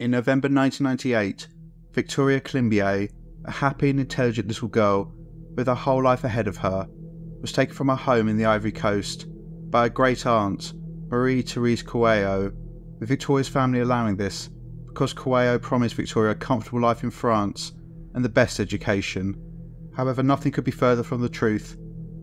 In November 1998, Victoria Climbié, a happy and intelligent little girl with her whole life ahead of her, was taken from her home in the Ivory Coast by her great aunt, Marie Therese Kouao, with Victoria's family allowing this because Kouao promised Victoria a comfortable life in France and the best education. However, nothing could be further from the truth.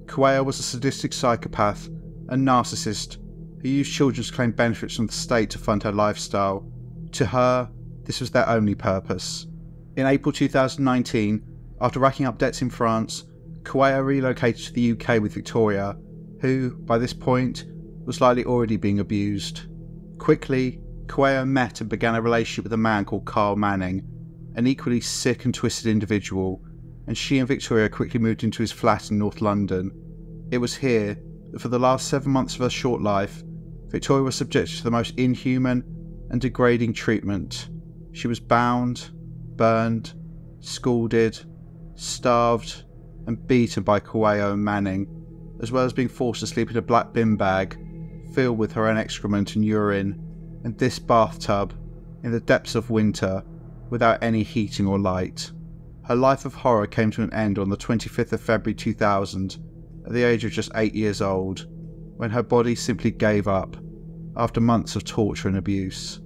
Kouao was a sadistic psychopath and narcissist who used children to claim benefits from the state to fund her lifestyle. To her, this was their only purpose. In April 2019, after racking up debts in France, Kouao relocated to the UK with Victoria, who, by this point, was likely already being abused. Quickly, Kouao met and began a relationship with a man called Carl Manning, an equally sick and twisted individual, and she and Victoria quickly moved into his flat in North London. It was here that for the last seven months of her short life, Victoria was subjected to the most inhuman and degrading treatment. She was bound, burned, scalded, starved, and beaten by Kouao and Manning, as well as being forced to sleep in a black bin bag filled with her own excrement and urine and this bathtub in the depths of winter without any heating or light. Her life of horror came to an end on the 25th of February 2000 at the age of just 8 years old, when her body simply gave up after months of torture and abuse.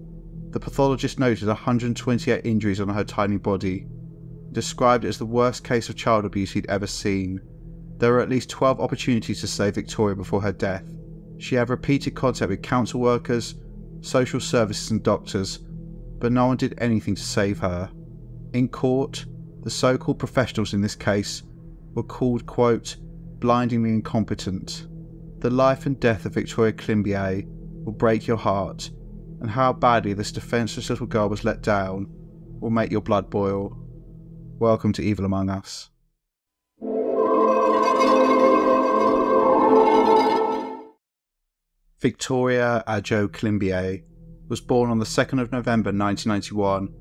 The pathologist noted 128 injuries on her tiny body described it as the worst case of child abuse he'd ever seen. There were at least 12 opportunities to save Victoria before her death. She had repeated contact with council workers, social services, and doctors, but no one did anything to save her. In court, the so called professionals in this case were called, quote, blindingly incompetent. The life and death of Victoria Climbié will break your heart, and how badly this defenceless little girl was let down will make your blood boil. Welcome to Evil Among Us. Victoria Adjo Climbié was born on the 2nd of November 1991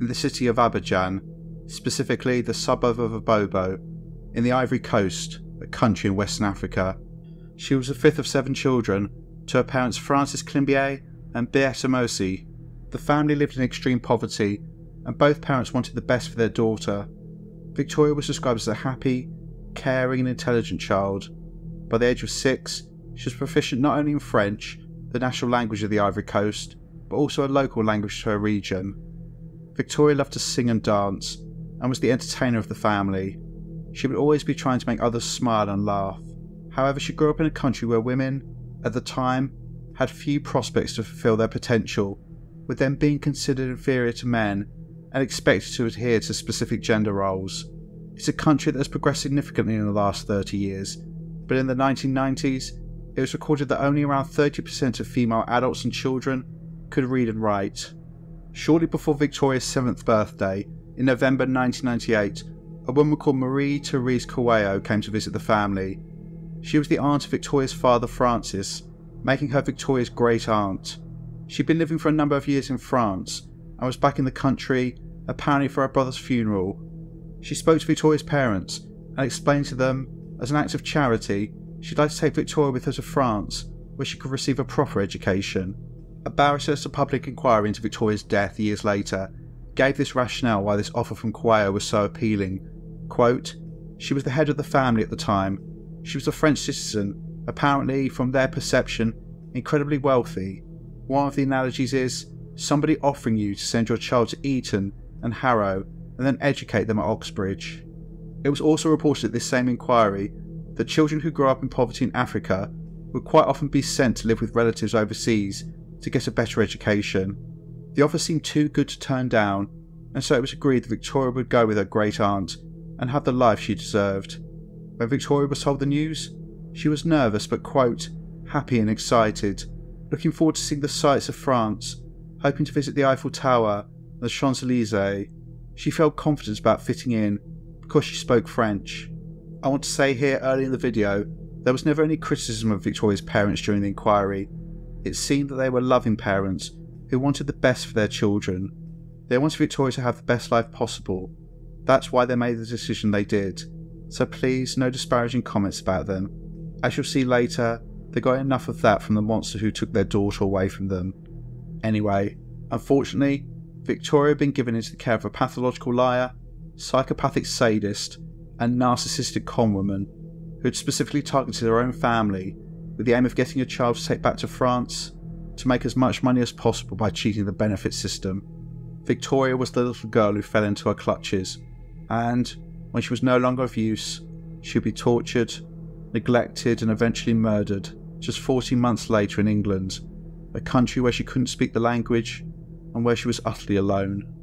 in the city of Abidjan, specifically the suburb of Abobo, in the Ivory Coast, a country in Western Africa. She was the fifth of seven children to her parents Francis Climbié and Mosi. The family lived in extreme poverty, and both parents wanted the best for their daughter. Victoria was described as a happy, caring, and intelligent child. By the age of six, she was proficient not only in French, the national language of the Ivory Coast, but also a local language to her region. Victoria loved to sing and dance, and was the entertainer of the family. She would always be trying to make others smile and laugh. However, she grew up in a country where women, at the time, had few prospects to fulfill their potential, with them being considered inferior to men and expected to adhere to specific gender roles. It's a country that has progressed significantly in the last 30 years, but in the 1990s, it was recorded that only around 30% of female adults and children could read and write. Shortly before Victoria's seventh birthday, in November 1998, a woman called Marie Therese Kouao came to visit the family. She was the aunt of Victoria's father Francis, making her Victoria's great aunt. She'd been living for a number of years in France and was back in the country, apparently for her brother's funeral. She spoke to Victoria's parents and explained to them, as an act of charity, She'd like to take Victoria with her to France, where she could receive a proper education. A barrister's public inquiry into Victoria's death years later gave this rationale why this offer from Kouao was so appealing. Quote, she was the head of the family at the time. She was a French citizen, apparently, from their perception, incredibly wealthy. One of the analogies is somebody offering you to send your child to Eton and Harrow and then educate them at Oxbridge. It was also reported at this same inquiry that children who grow up in poverty in Africa would quite often be sent to live with relatives overseas to get a better education. The offer seemed too good to turn down, and so it was agreed that Victoria would go with her great aunt and have the life she deserved. When Victoria was told the news, she was nervous but, quote, happy and excited, looking forward to seeing the sights of France, hoping to visit the Eiffel Tower and the Champs Elysees. She felt confident about fitting in because she spoke French. I want to say here early in the video, there was never any criticism of Victoria's parents during the inquiry. It seemed that they were loving parents who wanted the best for their children. They wanted Victoria to have the best life possible. That's why they made the decision they did. So please, no disparaging comments about them. As you'll see later, they got enough of that from the monster who took their daughter away from them. Anyway, unfortunately, Victoria had been given into the care of a pathological liar, psychopathic sadist, and narcissistic conwoman who had specifically targeted her own family with the aim of getting a child to take back to France to make as much money as possible by cheating the benefit system. Victoria was the little girl who fell into her clutches, and when she was no longer of use, she would be tortured, neglected, and eventually murdered just 14 months later in England, a country where she couldn't speak the language and where she was utterly alone.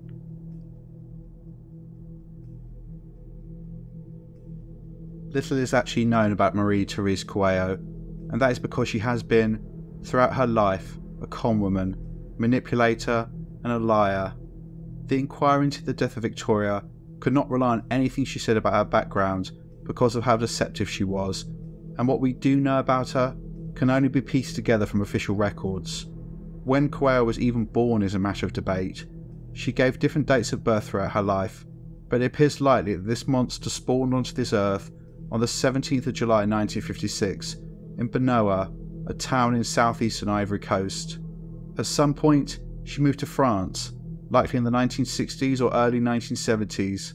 Little is actually known about Marie Therese Kouao, and that is because she has been, throughout her life, a con woman, manipulator, and a liar. The inquiry into the death of Victoria could not rely on anything she said about her background because of how deceptive she was, and what we do know about her can only be pieced together from official records. When Kouao was even born is a matter of debate. She gave different dates of birth throughout her life, but it appears likely that this monster spawned onto this earth on the 17th of July 1956 in Bonoua, a town in southeastern Ivory Coast. At some point, she moved to France, likely in the 1960s or early 1970s.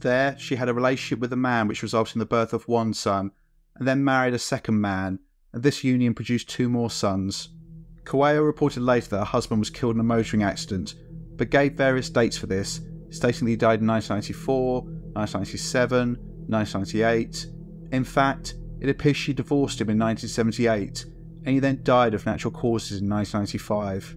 There, she had a relationship with a man which resulted in the birth of one son, and then married a second man, and this union produced two more sons. Kouao reported later that her husband was killed in a motoring accident, but gave various dates for this, stating that he died in 1994, 1997, 1998. In fact, it appears she divorced him in 1978, and he then died of natural causes in 1995.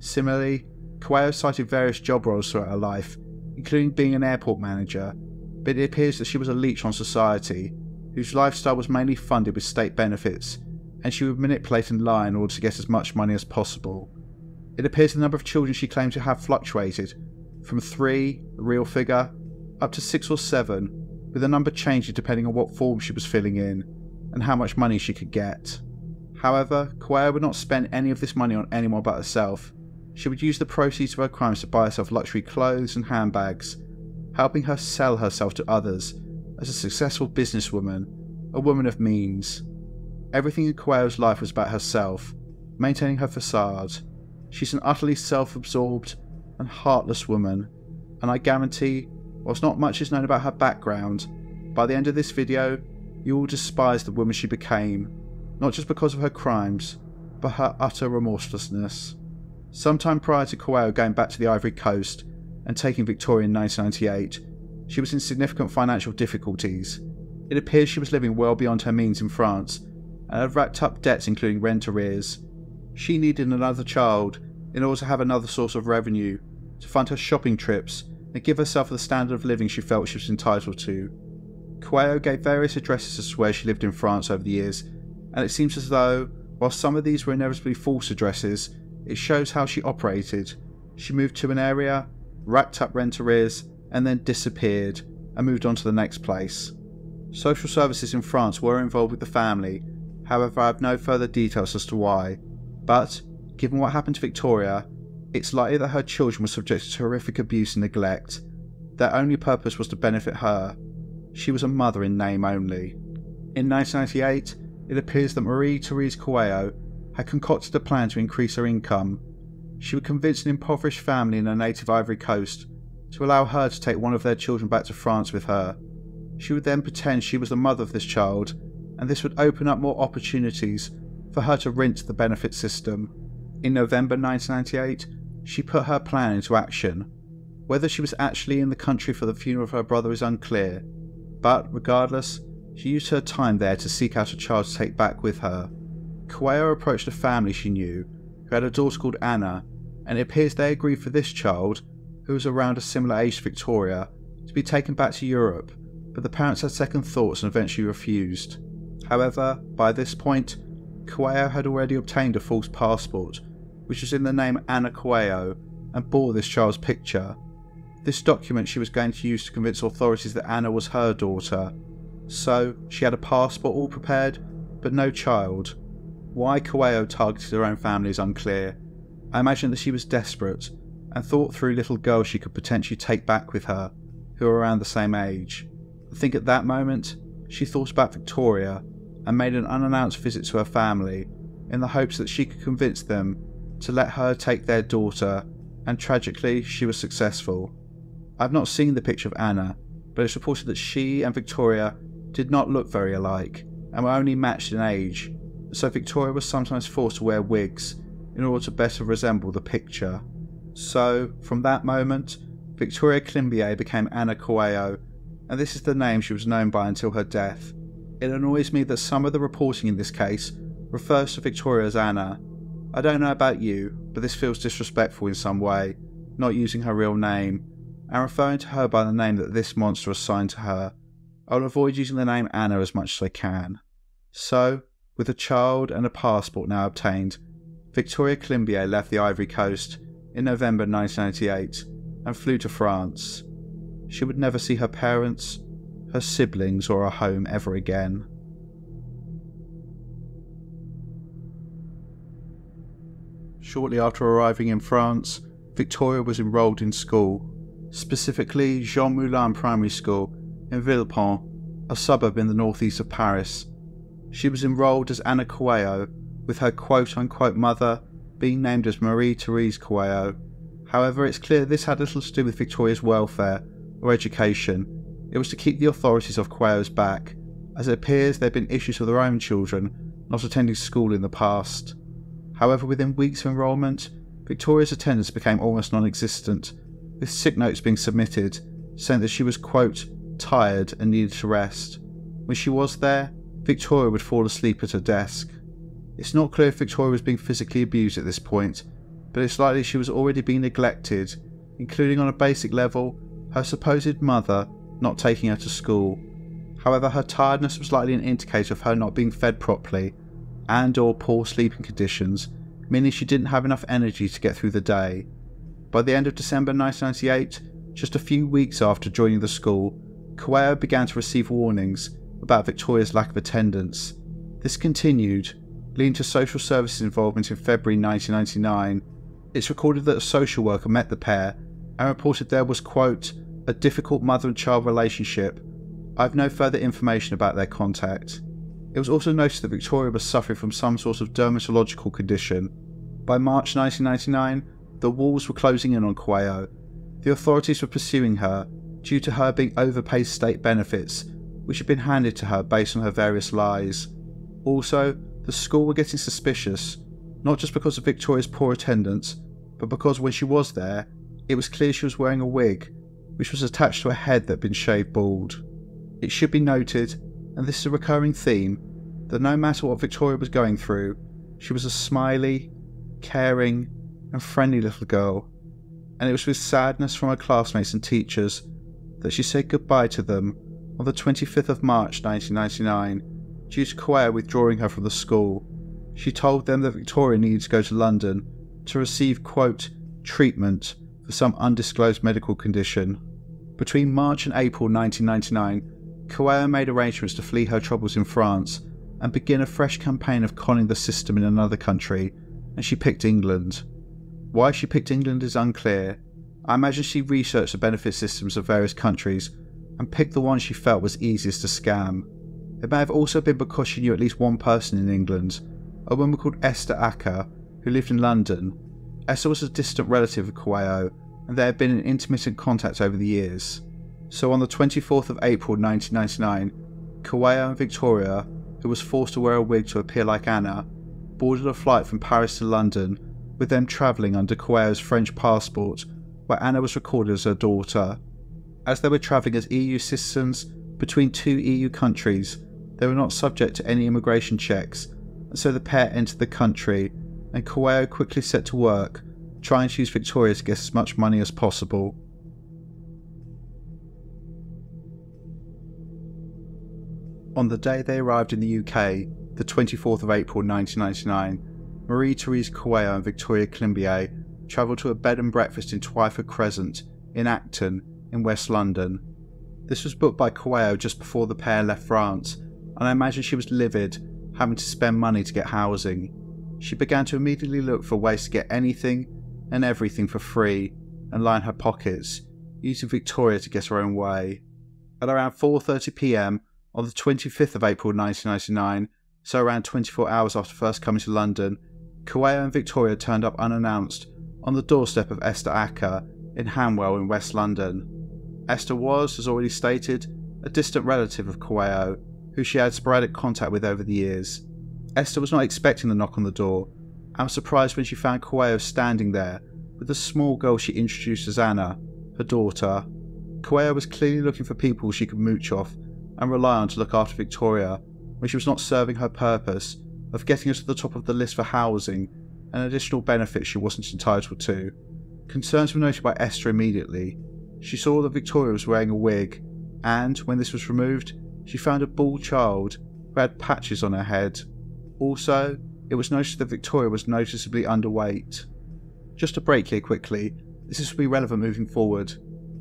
Similarly, Kouao cited various job roles throughout her life, including being an airport manager, but it appears that she was a leech on society, whose lifestyle was mainly funded with state benefits, and she would manipulate and lie in order to get as much money as possible. It appears the number of children she claimed to have fluctuated from three, a real figure, up to six or seven, with the number changing depending on what form she was filling in and how much money she could get. However, Kouao would not spend any of this money on anyone but herself. She would use the proceeds of her crimes to buy herself luxury clothes and handbags, helping her sell herself to others as a successful businesswoman, a woman of means. Everything in Kouao's life was about herself, maintaining her facade. She's an utterly self absorbed and heartless woman, and I guarantee, whilst not much is known about her background, by the end of this video, you will despise the woman she became, not just because of her crimes, but her utter remorselessness. Sometime prior to Kouao going back to the Ivory Coast and taking Victoria in 1998, she was in significant financial difficulties. It appears she was living well beyond her means in France and had racked up debts including rent arrears. She needed another child in order to have another source of revenue, to fund her shopping trips and give herself the standard of living she felt she was entitled to. Kouao gave various addresses as to where she lived in France over the years, and it seems as though, while some of these were inevitably false addresses, it shows how she operated. She moved to an area, racked up rent arrears, and then disappeared and moved on to the next place. Social services in France were involved with the family, however, I have no further details as to why. But, given what happened to Victoria, it's likely that her children were subjected to horrific abuse and neglect. Their only purpose was to benefit her. She was a mother in name only. In 1998, it appears that Marie Therese Kouao had concocted a plan to increase her income. She would convince an impoverished family in her native Ivory Coast to allow her to take one of their children back to France with her. She would then pretend she was the mother of this child, and this would open up more opportunities for her to rent the benefit system. In November 1998, she put her plan into action. Whether she was actually in the country for the funeral of her brother is unclear, but regardless, she used her time there to seek out a child to take back with her. Kouao approached a family she knew who had a daughter called Anna, and it appears they agreed for this child, who was around a similar age to Victoria, to be taken back to Europe, but the parents had second thoughts and eventually refused. However, by this point, Kouao had already obtained a false passport, which was in the name Anna Kouao and bore this child's picture. This document she was going to use to convince authorities that Anna was her daughter. So, she had a passport all prepared, but no child. Why Kouao targeted her own family is unclear. I imagine that she was desperate and thought through little girls she could potentially take back with her, who were around the same age. I think at that moment, she thought about Victoria and made an unannounced visit to her family in the hopes that she could convince them to let her take their daughter and tragically, she was successful. I've not seen the picture of Anna, but it's reported that she and Victoria did not look very alike and were only matched in age, so Victoria was sometimes forced to wear wigs in order to better resemble the picture. So, from that moment, Victoria Climbié became Anna Kouao, and this is the name she was known by until her death. It annoys me that some of the reporting in this case refers to Victoria as Anna. I don't know about you, but this feels disrespectful in some way, not using her real name, and referring to her by the name that this monster assigned to her. I'll avoid using the name Anna as much as I can. So, with a child and a passport now obtained, Victoria Climbié left the Ivory Coast in November 1998 and flew to France. She would never see her parents, her siblings, or her home ever again. Shortly after arriving in France, Victoria was enrolled in school, specifically Jean Moulin Primary School in Villepinte, a suburb in the northeast of Paris. She was enrolled as Anna Kouao, with her quote unquote mother being named as Marie Therese Kouao. However, it's clear this had little to do with Victoria's welfare or education. It was to keep the authorities off Kouao's back, as it appears there had been issues with their own children not attending school in the past. However, within weeks of enrolment, Victoria's attendance became almost non existent, with sick notes being submitted saying that she was, quote, tired and needed to rest. When she was there, Victoria would fall asleep at her desk. It's not clear if Victoria was being physically abused at this point, but it's likely she was already being neglected, including on a basic level, her supposed mother not taking her to school. However, her tiredness was likely an indicator of her not being fed properly and or poor sleeping conditions, meaning she didn't have enough energy to get through the day. By the end of December 1998, just a few weeks after joining the school, Kouao began to receive warnings about Victoria's lack of attendance. This continued, leading to social services involvement in February 1999. It's recorded that a social worker met the pair and reported there was, quote, a difficult mother and child relationship. I have no further information about their contact. It was also noted that Victoria was suffering from some sort of dermatological condition. By March 1999, the walls were closing in on Kouao. The authorities were pursuing her due to her being overpaid state benefits, which had been handed to her based on her various lies. Also, the school were getting suspicious, not just because of Victoria's poor attendance, but because when she was there, it was clear she was wearing a wig, which was attached to a head that had been shaved bald. It should be noted, and this is a recurring theme, that no matter what Victoria was going through, she was a smiley, caring, and friendly little girl, and it was with sadness from her classmates and teachers that she said goodbye to them on the 25th of March 1999 due to Kouao withdrawing her from the school. She told them that Victoria needed to go to London to receive, quote, treatment for some undisclosed medical condition. Between March and April 1999, Kouao made arrangements to flee her troubles in France and begin a fresh campaign of conning the system in another country, and she picked England. Why she picked England is unclear. I imagine she researched the benefit systems of various countries and picked the one she felt was easiest to scam. It may have also been because she knew at least one person in England, a woman called Esther Ackah, who lived in London. Esther was a distant relative of Kouao, and they had been in intermittent contact over the years. So on the 24th of April 1999, Kouao and Victoria, who was forced to wear a wig to appear like Anna, boarded a flight from Paris to London, with them travelling under Kouao's French passport, where Anna was recorded as her daughter. As they were travelling as EU citizens between two EU countries, they were not subject to any immigration checks, and so the pair entered the country, and Kouao quickly set to work, trying to use Victoria to get as much money as possible. On the day they arrived in the UK, the 24th of April 1999, Marie Therese Kouao and Victoria Climbié travelled to a bed and breakfast in Twyford Crescent in Acton in West London. This was booked by Kouao just before the pair left France, and I imagine she was livid, having to spend money to get housing. She began to immediately look for ways to get anything and everything for free and line her pockets, using Victoria to get her own way. At around 4:30 p.m. on the 25th of April 1999, so around 24 hours after first coming to London, Kouao and Victoria turned up unannounced on the doorstep of Esther Ackah in Hanwell in West London. Esther was, as already stated, a distant relative of Kouao, who she had sporadic contact with over the years. Esther was not expecting the knock on the door, and was surprised when she found Kouao standing there with the small girl she introduced as Anna, her daughter. Kouao was clearly looking for people she could mooch off and rely on to look after Victoria when she was not serving her purpose of getting her to the top of the list for housing and additional benefits she wasn't entitled to. Concerns were noted by Esther immediately. She saw that Victoria was wearing a wig, and when this was removed, she found a bald child who had patches on her head. Also, it was noticed that Victoria was noticeably underweight. Just a break here quickly, this is will be relevant moving forward.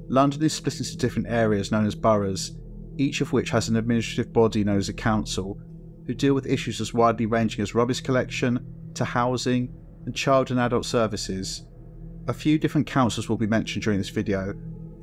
London is split into different areas known as boroughs, each of which has an administrative body known as a council, who deal with issues as widely ranging as rubbish collection, to housing, and child and adult services. A few different councils will be mentioned during this video.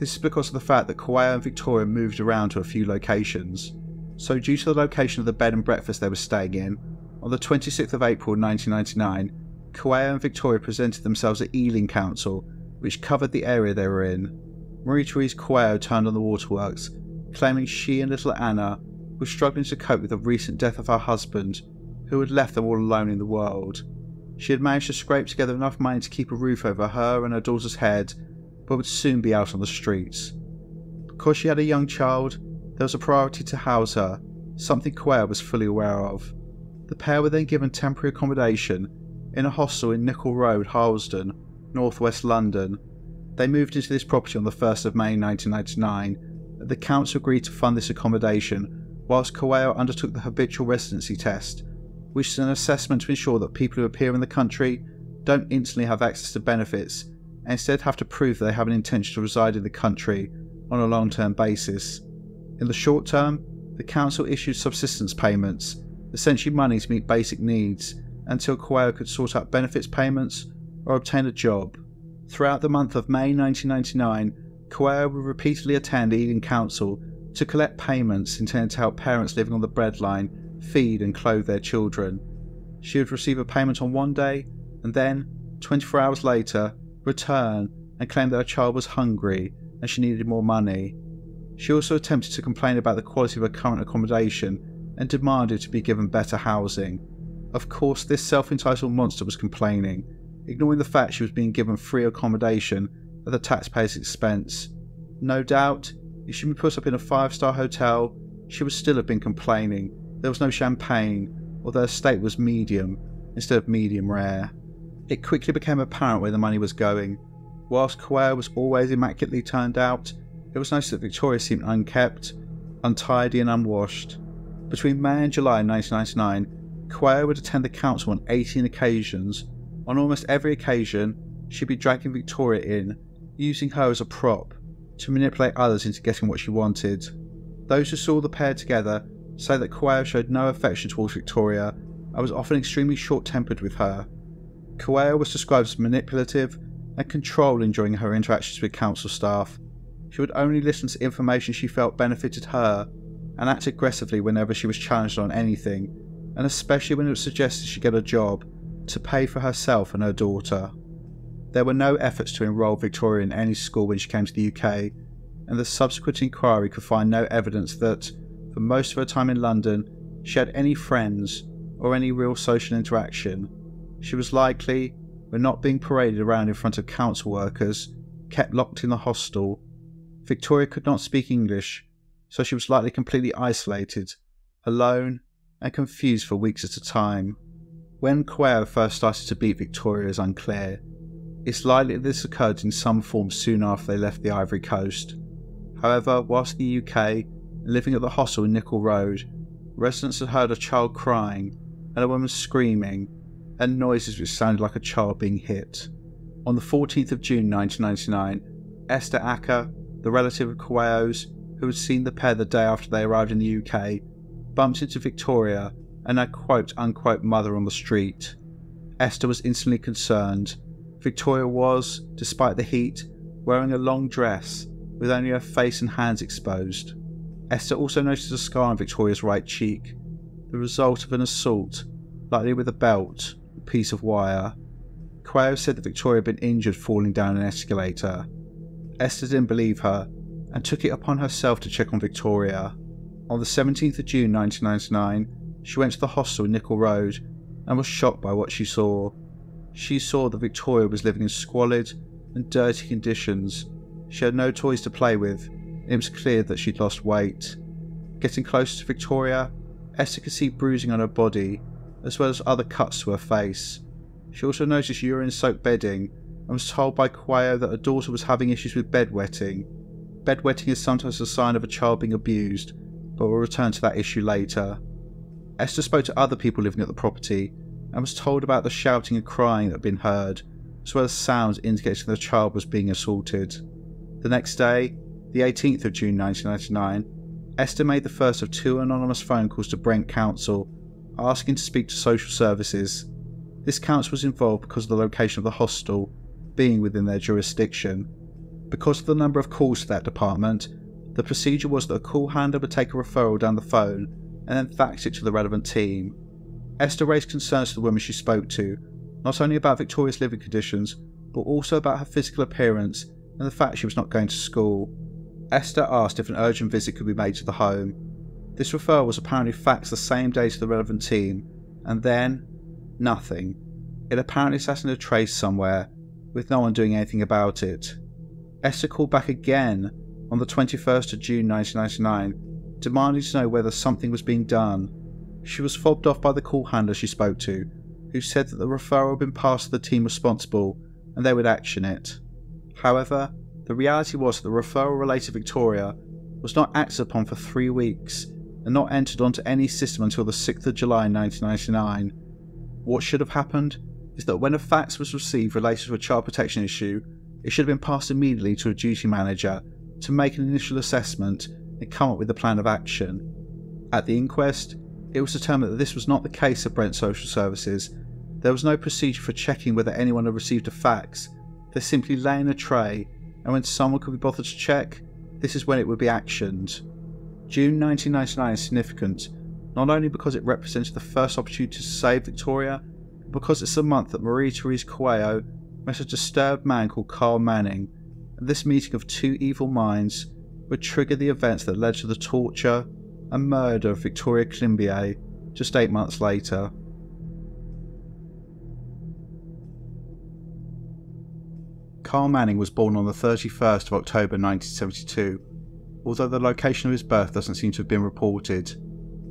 This is because of the fact that Kouao and Victoria moved around to a few locations. So due to the location of the bed and breakfast they were staying in, on the 26th of April 1999, Kouao and Victoria presented themselves at Ealing Council, which covered the area they were in. Marie Therese Kouao turned on the waterworks, claiming she and little Anna were struggling to cope with the recent death of her husband, who had left them all alone in the world. She had managed to scrape together enough money to keep a roof over her and her daughter's head, but would soon be out on the streets. Because she had a young child, there was a priority to house her, something Kouao was fully aware of. The pair were then given temporary accommodation in a hostel in Nicoll Road, Harlesden, northwest London. They moved into this property on the 1st of May 1999, the council agreed to fund this accommodation whilst Kouao undertook the habitual residency test, which is an assessment to ensure that people who appear in the country don't instantly have access to benefits and instead have to prove they have an intention to reside in the country on a long term basis. In the short term, the council issued subsistence payments, essentially money to meet basic needs, until Kouao could sort out benefits payments or obtain a job. Throughout the month of May 1999, Kouao would repeatedly attend Ealing Council to collect payments intended to help parents living on the breadline feed and clothe their children. She would receive a payment on one day and then, 24 hours later, return and claim that her child was hungry and she needed more money. She also attempted to complain about the quality of her current accommodation and demanded to be given better housing. Of course, this self entitled monster was complaining, ignoring the fact she was being given free accommodation at the taxpayer's expense. No doubt, if she'd been put up in a five star hotel, she would still have been complaining. There was no champagne, or their state was medium instead of medium rare. It quickly became apparent where the money was going. Whilst Kouao was always immaculately turned out, it was noticed that Victoria seemed unkept, untidy, and unwashed. Between May and July 1999, Kouao would attend the council on 18 occasions. On almost every occasion, she'd be dragging Victoria in, using her as a prop to manipulate others into getting what she wanted. Those who saw the pair together say that Kouao showed no affection towards Victoria and was often extremely short tempered with her. Kouao was described as manipulative and controlling during her interactions with council staff. She would only listen to information she felt benefited her and act aggressively whenever she was challenged on anything, and especially when it was suggested she get a job to pay for herself and her daughter. There were no efforts to enrol Victoria in any school when she came to the UK, and the subsequent inquiry could find no evidence that, for most of her time in London, she had any friends or any real social interaction. She was likely, when not being paraded around in front of council workers, kept locked in the hostel. Victoria could not speak English, so she was likely completely isolated, alone, and confused for weeks at a time. When Kouao first started to beat Victoria is unclear. It's likely this occurred in some form soon after they left the Ivory Coast. However, whilst in the UK living at the hostel in Nicoll Road, residents had heard a child crying and a woman screaming and noises which sounded like a child being hit. On the 14th of June 1999, Esther Ackah, the relative of Kouao's, who had seen the pair the day after they arrived in the UK, bumped into Victoria and her quote unquote mother on the street. Esther was instantly concerned. Victoria was, despite the heat, wearing a long dress with only her face and hands exposed. Esther also noticed a scar on Victoria's right cheek, the result of an assault, likely with a belt, piece of wire. Kouao said that Victoria had been injured falling down an escalator. Esther didn't believe her and took it upon herself to check on Victoria. On the 17th of June 1999, she went to the hostel in Nicoll Road and was shocked by what she saw. She saw that Victoria was living in squalid and dirty conditions. She had no toys to play with, and it was clear that she'd lost weight. Getting closer to Victoria, Esther could see bruising on her body, as well as other cuts to her face. She also noticed urine soaked bedding and was told by Kouao that her daughter was having issues with bedwetting. Bedwetting is sometimes a sign of a child being abused, but we'll return to that issue later. Esther spoke to other people living at the property and was told about the shouting and crying that had been heard, as well as sounds indicating the child was being assaulted. The next day, the 18th of June 1999, Esther made the first of two anonymous phone calls to Brent Council, asking to speak to social services. This council was involved because of the location of the hostel being within their jurisdiction. Because of the number of calls to that department, the procedure was that a call handler would take a referral down the phone and then fax it to the relevant team. Esther raised concerns to the woman she spoke to, not only about Victoria's living conditions, but also about her physical appearance and the fact she was not going to school. Esther asked if an urgent visit could be made to the home. This referral was apparently faxed the same day to the relevant team, and then nothing. It apparently sat in a trace somewhere, with no one doing anything about it. Esther called back again on the 21st of June 1999, demanding to know whether something was being done. She was fobbed off by the call handler she spoke to, who said that the referral had been passed to the team responsible and they would action it. However, the reality was that the referral related to Victoria was not acted upon for three weeks and not entered onto any system until the 6th of July 1999. What should have happened is that when a fax was received related to a child protection issue, it should have been passed immediately to a duty manager to make an initial assessment and come up with a plan of action. At the inquest, it was determined that this was not the case at Brent Social Services. There was no procedure for checking whether anyone had received a fax. They simply lay in a tray, and when someone could be bothered to check, this is when it would be actioned. June 1999 is significant, not only because it represented the first opportunity to save Victoria, but because it's the month that Marie Therese Kouao met a disturbed man called Carl Manning, and this meeting of two evil minds would trigger the events that led to the torture and murder of Victoria Climbié just eight months later. Carl Manning was born on the 31st of October 1972, although the location of his birth doesn't seem to have been reported.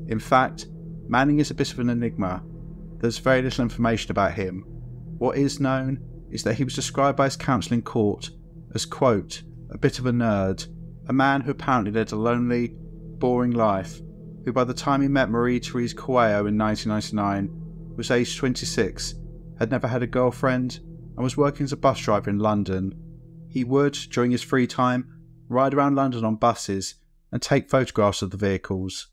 In fact, Manning is a bit of an enigma. There's very little information about him. What is known is that he was described by his counsel in court as, quote, a bit of a nerd, a man who apparently led a lonely, boring life, who by the time he met Marie Therese Kouao in 1999 was aged 26, had never had a girlfriend, and was working as a bus driver in London. He would, during his free time, ride around London on buses and take photographs of the vehicles.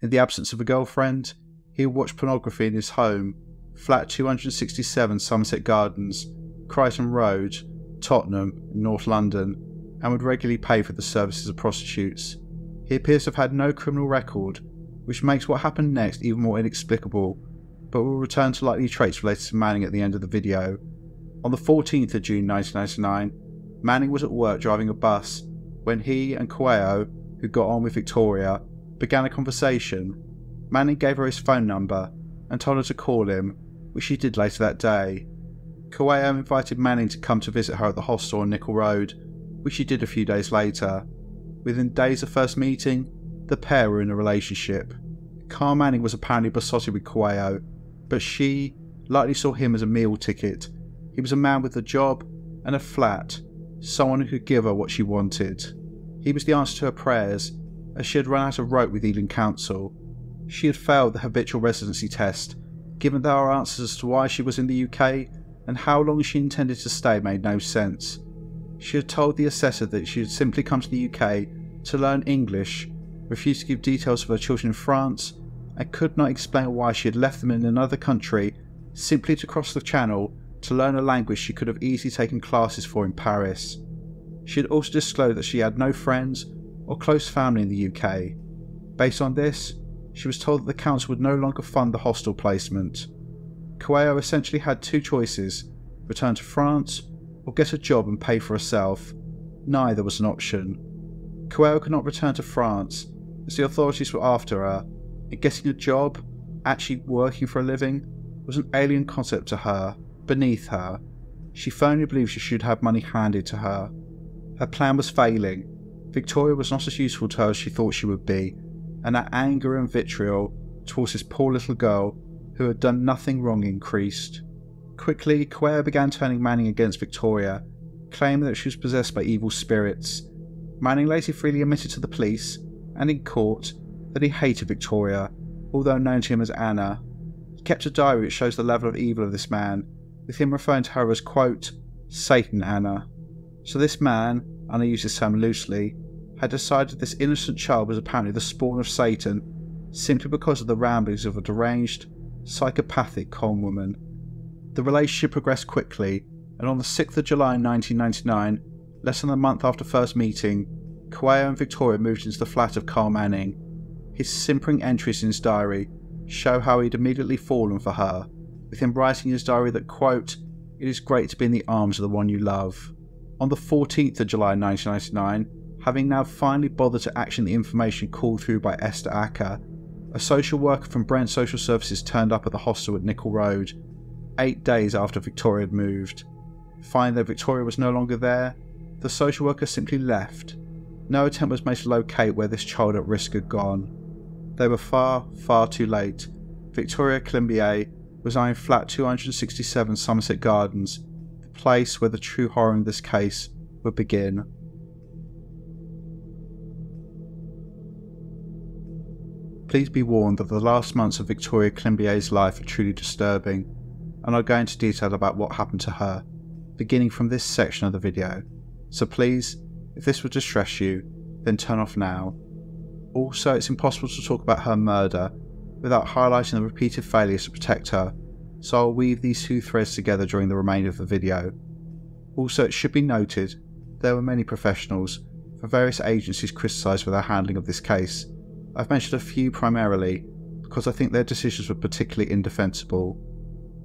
In the absence of a girlfriend, he would watch pornography in his home, flat 267 Somerset Gardens, Creighton Road, Tottenham, North London, and would regularly pay for the services of prostitutes. He appears to have had no criminal record, which makes what happened next even more inexplicable, but we'll return to likely traits related to Manning at the end of the video. On the 14th of June 1999, Manning was at work driving a bus when he and Kouao, who got on with Victoria, began a conversation. Manning gave her his phone number and told her to call him, which she did later that day. Kouao invited Manning to come to visit her at the hostel on Nicoll Road, which she did a few days later. Within days of first meeting, the pair were in a relationship. Carl Manning was apparently besotted with Kouao, but she likely saw him as a meal ticket. He was a man with a job and a flat, someone who could give her what she wanted. He was the answer to her prayers, as she had run out of rope with Ealing Council. She had failed the habitual residency test, given that our answers as to why she was in the UK and how long she intended to stay made no sense. She had told the assessor that she had simply come to the UK to learn English, refused to give details of her children in France, and could not explain why she had left them in another country simply to cross the channel to learn a language she could have easily taken classes for in Paris. She had also disclosed that she had no friends or close family in the UK. Based on this, she was told that the council would no longer fund the hostel placement. Kouao essentially had two choices return to France, or get a job and pay for herself. Neither was an option. Kouao could not return to France as the authorities were after her, and getting a job, actually working for a living, was an alien concept to her, beneath her. She firmly believed she should have money handed to her. Her plan was failing. Victoria was not as useful to her as she thought she would be, and her anger and vitriol towards this poor little girl who had done nothing wrong increased. Quickly, Kouao began turning Manning against Victoria, claiming that she was possessed by evil spirits. Manning later freely admitted to the police and in court that he hated Victoria, although known to him as Anna. He kept a diary which shows the level of evil of this man, with him referring to her as, quote, Satan Anna. So this man, and I use this term loosely, had decided this innocent child was apparently the spawn of Satan simply because of the ramblings of a deranged, psychopathic con woman. The relationship progressed quickly, and on the 6th of July 1999, less than a month after first meeting, Kouao and Victoria moved into the flat of Carl Manning. His simpering entries in his diary show how he'd immediately fallen for her, with him writing in his diary that, quote, It is great to be in the arms of the one you love. On the 14th of July 1999, having now finally bothered to action the information called through by Esther Ackah, a social worker from Brent Social Services turned up at the hostel at Nicoll Road, eight days after Victoria had moved. Finding that Victoria was no longer there, the social worker simply left. No attempt was made to locate where this child at risk had gone. They were far, far too late. Victoria Climbié in flat 267 Somerset Gardens, the place where the true horror in this case would begin. Please be warned that the last months of Victoria Climbié's life are truly disturbing, and I'll go into detail about what happened to her, beginning from this section of the video. So please, if this would distress you, then turn off now. Also, it's impossible to talk about her murder without highlighting the repeated failures to protect her, so I'll weave these two threads together during the remainder of the video. Also, it should be noted there were many professionals from various agencies criticised for their handling of this case, I've mentioned a few primarily because I think their decisions were particularly indefensible.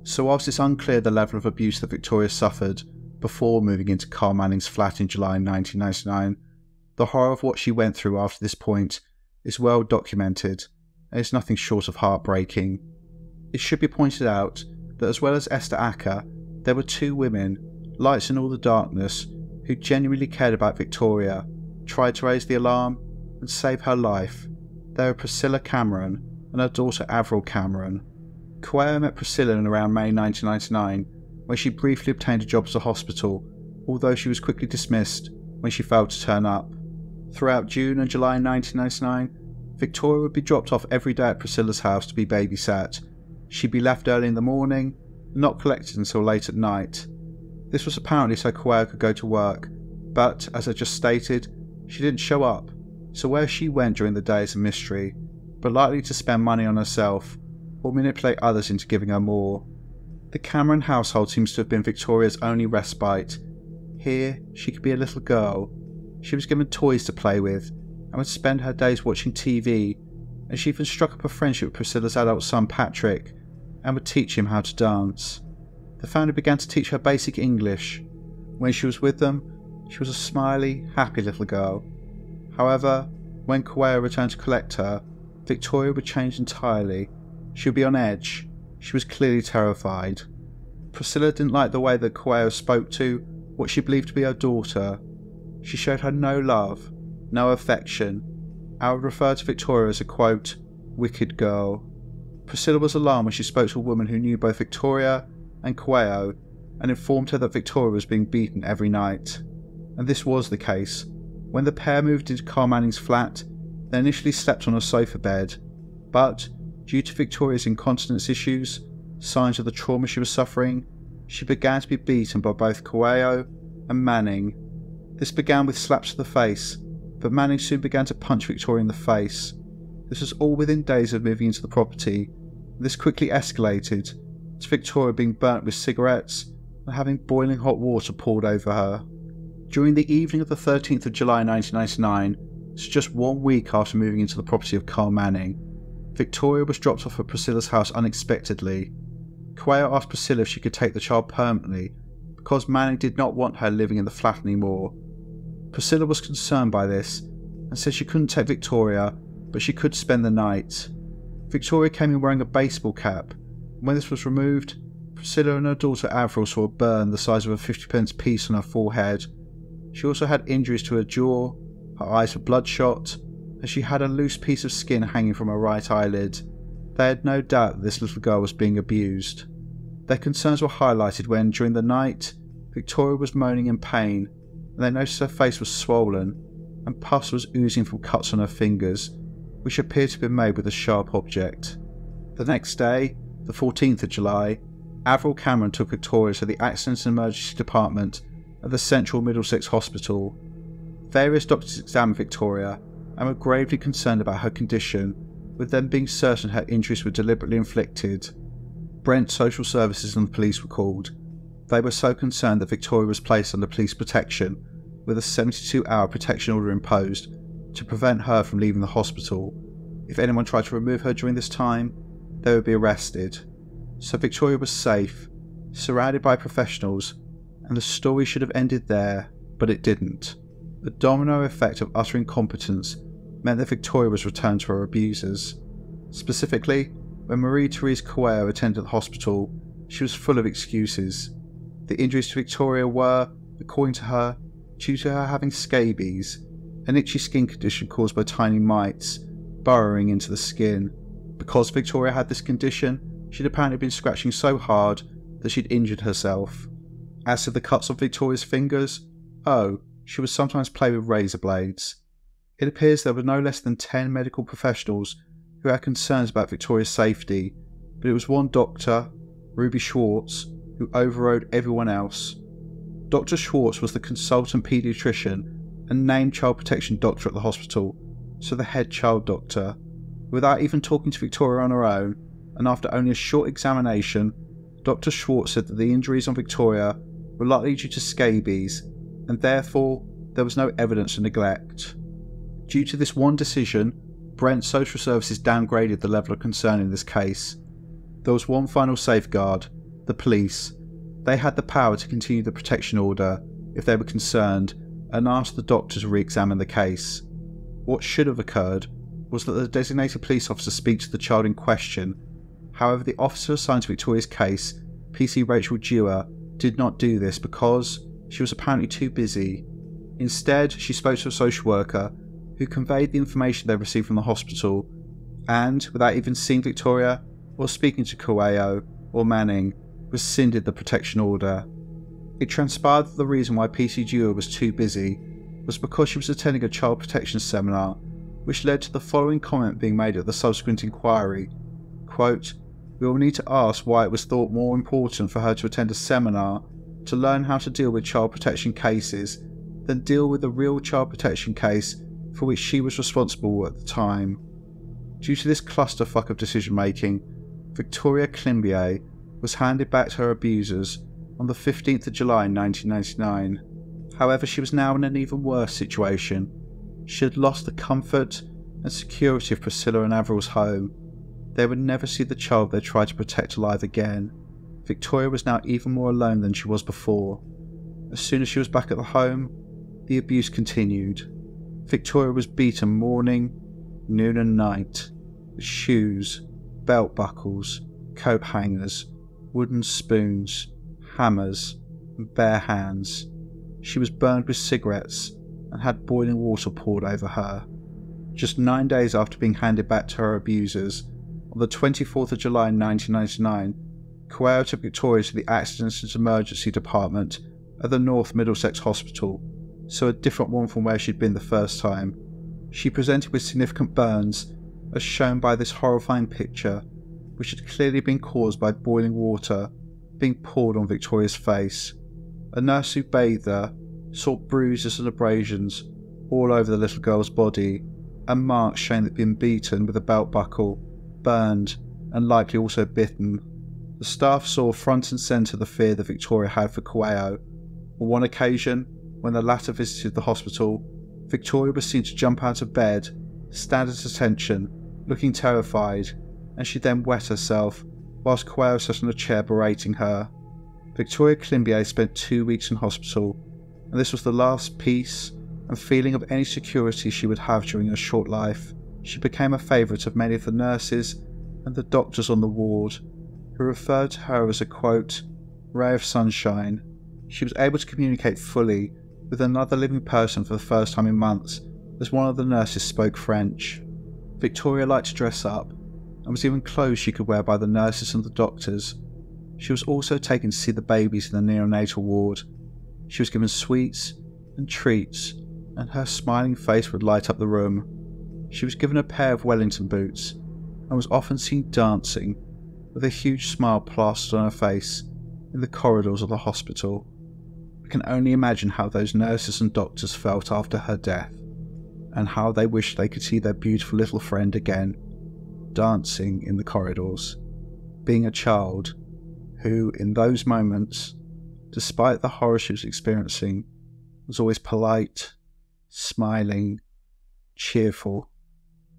So, whilst it's unclear the level of abuse that Victoria suffered before moving into Carl Manning's flat in July 1999, the horror of what she went through after this point is well documented is nothing short of heartbreaking. It should be pointed out that as well as Esther Ackah, there were two women, lights in all the darkness, who genuinely cared about Victoria, tried to raise the alarm, and save her life they were Priscilla Cameron and her daughter Avril Cameron. Kouao met Priscilla in around May 1999, where she briefly obtained a job at a hospital, although she was quickly dismissed when she failed to turn up. Throughout June and July 1999, Victoria would be dropped off every day at Priscilla's house to be babysat. She'd be left early in the morning, not collected until late at night. This was apparently so Kouao could go to work, but, as I just stated, she didn't show up, so where she went during the day is a mystery, but likely to spend money on herself or manipulate others into giving her more. The Cameron household seems to have been Victoria's only respite. Here, she could be a little girl. She was given toys to play with and would spend her days watching TV, and she even struck up a friendship with Priscilla's adult son Patrick and would teach him how to dance. The family began to teach her basic English. When she was with them, she was a smiley, happy little girl However, when Kouao returned to collect her, Victoria would change entirely. She would be on edge. She was clearly terrified. Priscilla didn't like the way that Kouao spoke to what she believed to be her daughter. She showed her no love, no affection. I would refer to Victoria as a quote, wicked girl. Priscilla was alarmed when she spoke to a woman who knew both Victoria and Kouao and informed her that Victoria was being beaten every night. And this was the case, when the pair moved into Carl Manning's flat, they initially slept on a sofa bed, but due to Victoria's incontinence issues, signs of the trauma she was suffering, she began to be beaten by both Kouao and Manning. This began with slaps to the face, but Manning soon began to punch Victoria in the face. This was all within days of moving into the property. This quickly escalated to Victoria being burnt with cigarettes and having boiling hot water poured over her. During the evening of the 13th of July 1999, so just one week after moving into the property of Carl Manning, Victoria was dropped off at Priscilla's house unexpectedly. Kouao asked Priscilla if she could take the child permanently because Manning did not want her living in the flat anymore. Priscilla was concerned by this and said she couldn't take Victoria, but she could spend the night. Victoria came in wearing a baseball cap, when this was removed, Priscilla and her daughter Avril saw a burn the size of a 50 pence piece on her forehead. She also had injuries to her jaw, her eyes were bloodshot, and she had a loose piece of skin hanging from her right eyelid. They had no doubt that this little girl was being abused. Their concerns were highlighted when, during the night, Victoria was moaning in pain, and they noticed her face was swollen and pus was oozing from cuts on her fingers, which appeared to been made with a sharp object. The next day, the 14th of July, Avril Cameron took Victoria to the Accidents and Emergency Department at the Central Middlesex Hospital. Various doctors examined Victoria and were gravely concerned about her condition, with them being certain her injuries were deliberately inflicted. Brent Social Services and the police were called. They were so concerned that Victoria was placed under police protection, with a 72 hour protection order imposed to prevent her from leaving the hospital. If anyone tried to remove her during this time, they would be arrested. So Victoria was safe, surrounded by professionals, and the story should have ended there, but it didn't. The domino effect of utter incompetence meant that Victoria was returned to her abusers. Specifically, when Marie Therese Kouao attended the hospital, she was full of excuses. The injuries to Victoria were, according to her, due to her having scabies, an itchy skin condition caused by tiny mites burrowing into the skin. Because Victoria had this condition, she'd apparently been scratching so hard that she'd injured herself. As to the cuts on Victoria's fingers, oh, she would sometimes play with razor blades. It appears there were no less than 10 medical professionals who had concerns about Victoria's safety, but it was one doctor, Ruby Schwartz, who overrode everyone else. Dr. Schwartz was the consultant paediatrician and named child protection doctor at the hospital, so the head child doctor. Without even talking to Victoria on her own, and after only a short examination, Dr. Schwartz said that the injuries on Victoria were likely due to scabies, and therefore there was no evidence of neglect. Due to this one decision, Brent Social Services downgraded the level of concern in this case. There was one final safeguard the police. They had the power to continue the protection order if they were concerned and asked the doctor to re examine the case. What should have occurred was that the designated police officer speak to the child in question. However, the officer assigned to Victoria's case, PC Rachel Dewar, did not do this because she was apparently too busy. Instead, she spoke to a social worker who conveyed the information they received from the hospital and, without even seeing Victoria or speaking to Kouao or Manning, rescinded the protection order. It transpired that the reason why PC Dewar was too busy was because she was attending a child protection seminar, which led to the following comment being made at the subsequent inquiry. Quote, we will need to ask why it was thought more important for her to attend a seminar to learn how to deal with child protection cases than deal with the real child protection case for which she was responsible at the time. Due to this clusterfuck of decision making, Victoria Climbié was handed back to her abusers on the 15th of July 1999. However, she was now in an even worse situation. She had lost the comfort and security of Priscilla and Avril's home. They would never see the child they tried to protect alive again. Victoria was now even more alone than she was before. As soon as she was back at the home, the abuse continued. Victoria was beaten morning, noon, and night with shoes, belt buckles, coat hangers, wooden spoons, hammers, and bare hands. She was burned with cigarettes and had boiling water poured over her. Just nine days after being handed back to her abusers, on the 24th of July 1999, Kouao took Victoria to the Accidents and Emergency Department at the North Middlesex Hospital, so a different one from where she'd been the first time. She presented with significant burns, as shown by this horrifying picture, which had clearly been caused by boiling water being poured on Victoria's face. A nurse who bathed her saw bruises and abrasions all over the little girl's body, and marks showing that been beaten with a belt buckle, burned, and likely also bitten. The staff saw front and centre the fear that Victoria had for Kouao. On one occasion, when the latter visited the hospital, Victoria was seen to jump out of bed, stand at attention, looking terrified, and she then wet herself whilst Kouao sat on a chair berating her. Victoria Climbié spent two weeks in hospital, and this was the last peace and feeling of any security she would have during her short life. She became a favourite of many of the nurses and the doctors on the ward, who referred to her as a quote, ray of sunshine. She was able to communicate fully with another living person for the first time in months, as one of the nurses spoke French. Victoria liked to dress up, and was even clothes she could wear by the nurses and the doctors. She was also taken to see the babies in the neonatal ward. She was given sweets and treats, and her smiling face would light up the room. She was given a pair of Wellington boots, and was often seen dancing, with a huge smile plastered on her face, in the corridors of the hospital. I can only imagine how those nurses and doctors felt after her death, and how they wished they could see their beautiful little friend again, dancing in the corridors, being a child who, in those moments, despite the horror she was experiencing, was always polite, smiling, cheerful,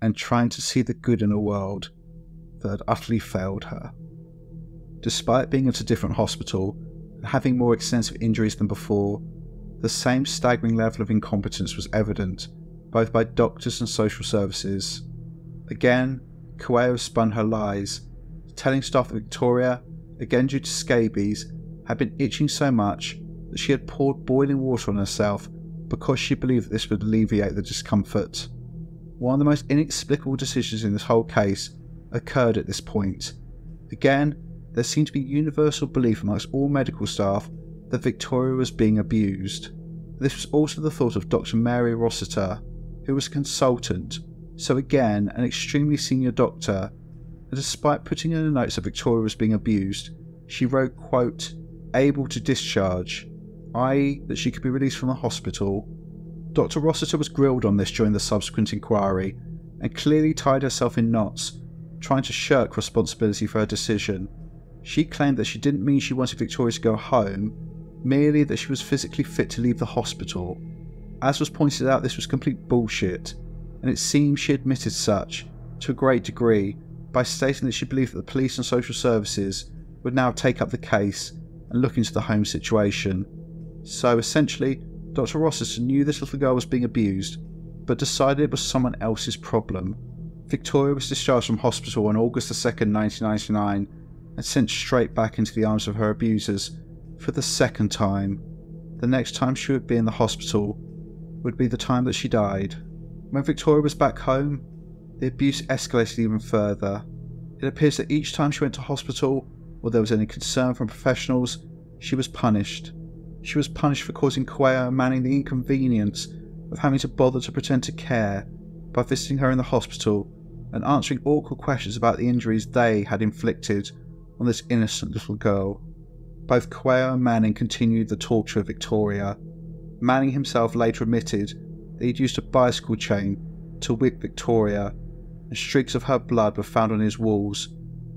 and trying to see the good in a world that had utterly failed her. Despite being at a different hospital and having more extensive injuries than before, the same staggering level of incompetence was evident both by doctors and social services. Again, Kouao spun her lies, telling staff that Victoria, again due to scabies, had been itching so much that she had poured boiling water on herself because she believed that this would alleviate the discomfort. One of the most inexplicable decisions in this whole case occurred at this point. Again, there seemed to be universal belief amongst all medical staff that Victoria was being abused. This was also the thought of Dr. Mary Rossiter, who was a consultant, so again an extremely senior doctor, and despite putting in the notes that Victoria was being abused, she wrote, quote, able to discharge, i.e., that she could be released from the hospital Dr. Rossiter was grilled on this during the subsequent inquiry and clearly tied herself in knots, trying to shirk responsibility for her decision. She claimed that she didn't mean she wanted Victoria to go home, merely that she was physically fit to leave the hospital. As was pointed out, this was complete bullshit, and it seems she admitted such, to a great degree, by stating that she believed that the police and social services would now take up the case and look into the home situation. So essentially, Dr. Rossiter knew this little girl was being abused, but decided it was someone else's problem. Victoria was discharged from hospital on August 2, 1999, and sent straight back into the arms of her abusers for the second time. The next time she would be in the hospital would be the time that she died. When Victoria was back home, the abuse escalated even further. It appears that each time she went to hospital, or there was any concern from professionals, she was punished. She was punished for causing and Manning the inconvenience of having to bother to pretend to care by visiting her in the hospital and answering awkward questions about the injuries they had inflicted on this innocent little girl. Both Kouao and Manning continued the torture of Victoria. Manning himself later admitted that he'd used a bicycle chain to whip Victoria, and streaks of her blood were found on his walls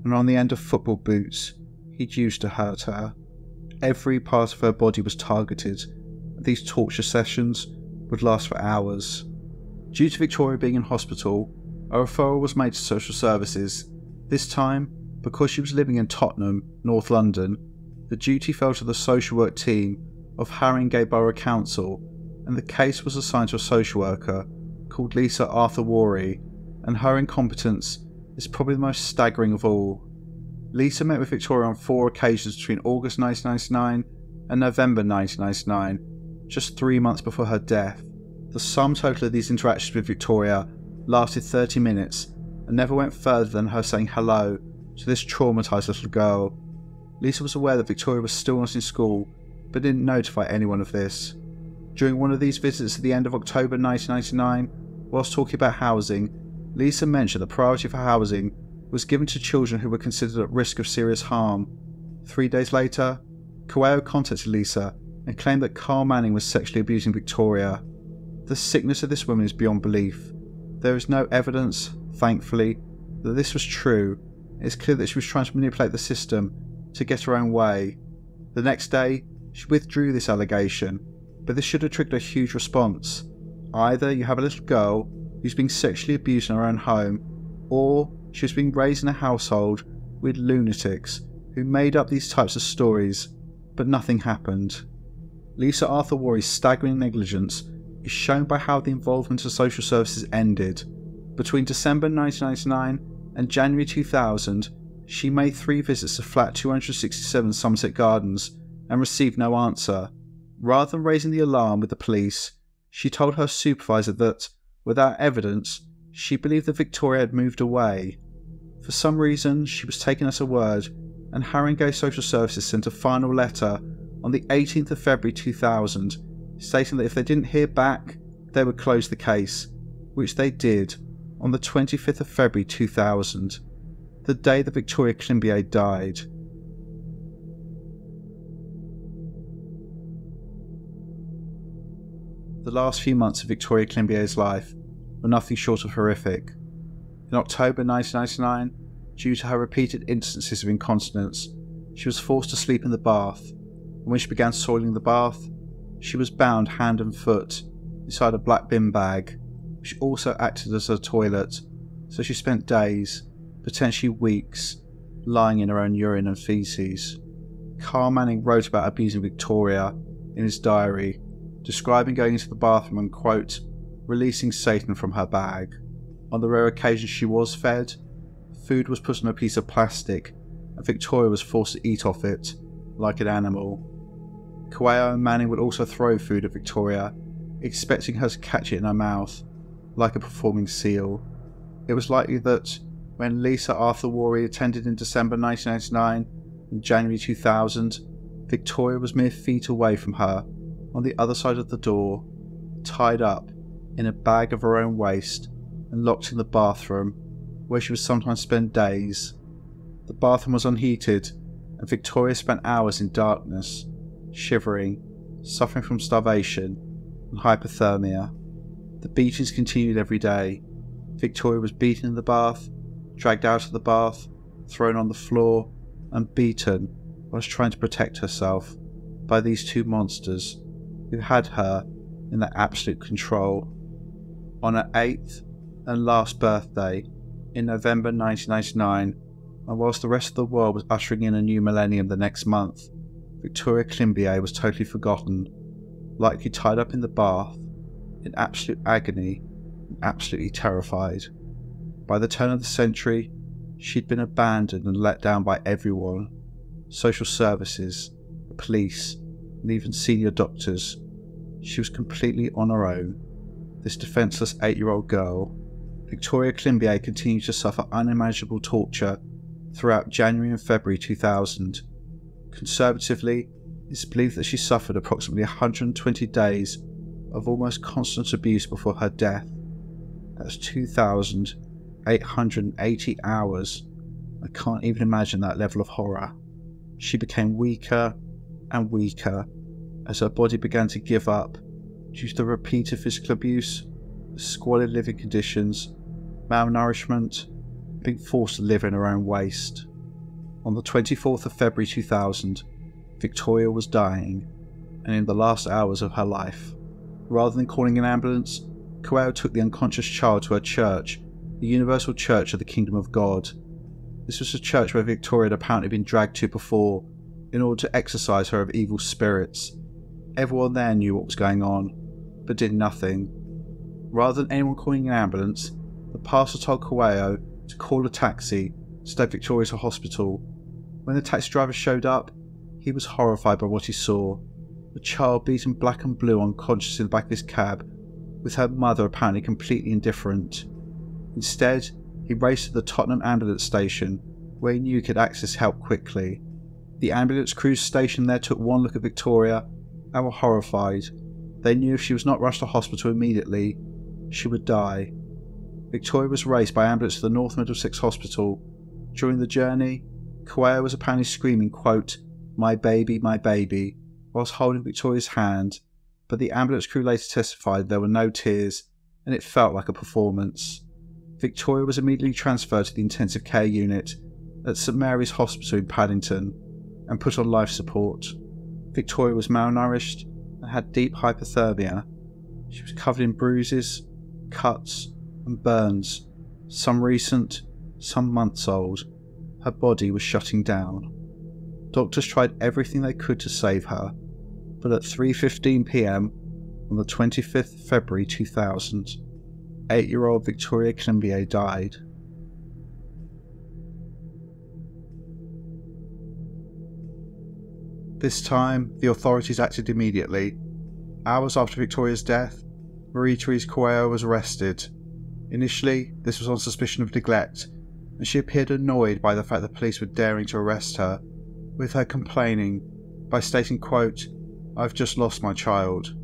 and on the end of football boots he'd used to hurt her. Every part of her body was targeted, and these torture sessions would last for hours. Due to Victoria being in hospital, a referral was made to social services. This time, because she was living in Tottenham, North London, the duty fell to the social work team of Haringey Borough Council, and the case was assigned to a social worker called Lisa Arthurworrey, and her incompetence is probably the most staggering of all. Lisa met with Victoria on four occasions between August 1999 and November 1999, just three months before her death. The sum total of these interactions with Victoria lasted 30 minutes and never went further than her saying hello to this traumatised little girl. Lisa was aware that Victoria was still not in school, but didn't notify anyone of this. During one of these visits at the end of October 1999, whilst talking about housing, Lisa mentioned the priority for housing was given to children who were considered at risk of serious harm. Three days later, Kouao contacted Lisa and claimed that Carl Manning was sexually abusing Victoria. The sickness of this woman is beyond belief. There is no evidence, thankfully, that this was true. It's clear that she was trying to manipulate the system to get her own way. The next day, she withdrew this allegation, but this should have triggered a huge response. Either you have a little girl who's being sexually abused in her own home, or she was being raised in a household with lunatics who made up these types of stories. but nothing happened. Lisa Arthur-Worrey's staggering negligence is shown by how the involvement of social services ended. Between December 1999 and January 2000, she made three visits to flat 267 Somerset Gardens and received no answer. Rather than raising the alarm with the police, she told her supervisor that, without evidence, she believed that Victoria had moved away. For some reason, she was taken at her word, and Haringey Social Services sent a final letter on the 18th of February 2000 stating that if they didn't hear back, they would close the case, which they did on the 25th of February 2000, the day that Victoria Climbié died. The last few months of Victoria Climbié's life were nothing short of horrific. In October 1999, due to her repeated instances of incontinence, she was forced to sleep in the bath, and when she began soiling the bath, she was bound hand and foot inside a black bin bag, which also acted as a toilet, so she spent days, potentially weeks, lying in her own urine and feces. Carl Manning wrote about abusing Victoria in his diary describing going into the bathroom and, quote, releasing Satan from her bag. On the rare occasions she was fed, food was put on a piece of plastic and Victoria was forced to eat off it, like an animal. Kouao and Manning would also throw food at Victoria, expecting her to catch it in her mouth, like a performing seal. It was likely that when Lisa Arthur-Worrey attended in December 1999 and January 2000, Victoria was mere feet away from her on the other side of the door, tied up in a bag of her own waste and locked in the bathroom, where she would sometimes spend days. The bathroom was unheated, and Victoria spent hours in darkness, shivering, suffering from starvation and hypothermia. The beatings continued every day. Victoria was beaten in the bath, dragged out of the bath, thrown on the floor, and beaten whilst trying to protect herself by these two monsters who had her in their absolute control. On her eighth and last birthday, in November 1999, and whilst the rest of the world was ushering in a new millennium the next month, Victoria Climbié was totally forgotten, likely tied up in the bath, in absolute agony and absolutely terrified. By the turn of the century, she'd been abandoned and let down by everyone social services, police, and even senior doctors she was completely on her own. This defenceless eight year old girl, Victoria Climbié, continued to suffer unimaginable torture throughout January and February 2000. Conservatively, it's believed that she suffered approximately 120 days of almost constant abuse before her death. That's 2,880 hours. I can't even imagine that level of horror. She became weaker and weaker as her body began to give up due to the repeated physical abuse, squalid living conditions, malnourishment, being forced to live in her own waste. On the 24th of February 2000, Victoria was dying, and in the last hours of her life. Rather than calling an ambulance, Kouao took the unconscious child to her church, the Universal Church of the Kingdom of God. This was a church where Victoria had apparently been dragged to before in order to exorcise her of evil spirits Everyone there knew what was going on, but did nothing. Rather than anyone calling an ambulance, the pastor told Kouao to call a taxi to take Victoria to hospital. When the taxi driver showed up, he was horrified by what he saw. A child beaten black and blue unconscious in the back of his cab, with her mother apparently completely indifferent. Instead, he raced to the Tottenham ambulance station, where he knew he could access help quickly. The ambulance crew stationed there took one look at Victoria and were horrified. They knew if she was not rushed to hospital immediately, she would die. Victoria was raced by ambulance to the North Middlesex Hospital. During the journey, Kouao was apparently screaming, quote, My baby, my baby, whilst holding Victoria's hand, but the ambulance crew later testified there were no tears and it felt like a performance. Victoria was immediately transferred to the intensive care unit at St Mary's Hospital in Paddington and put on life support. Victoria was malnourished and had deep hypothermia. She was covered in bruises, cuts, and burns, some recent, some months old. Her body was shutting down. Doctors tried everything they could to save her, but at 3:15 p.m. on the 25th February 2000, 8-year-old Victoria Climbié died. This time, the authorities acted immediately. Hours after Victoria's death, Marie Therese Kouao was arrested. Initially, this was on suspicion of neglect, and she appeared annoyed by the fact the police were daring to arrest her with her complaining by stating, quote, I've just lost my child.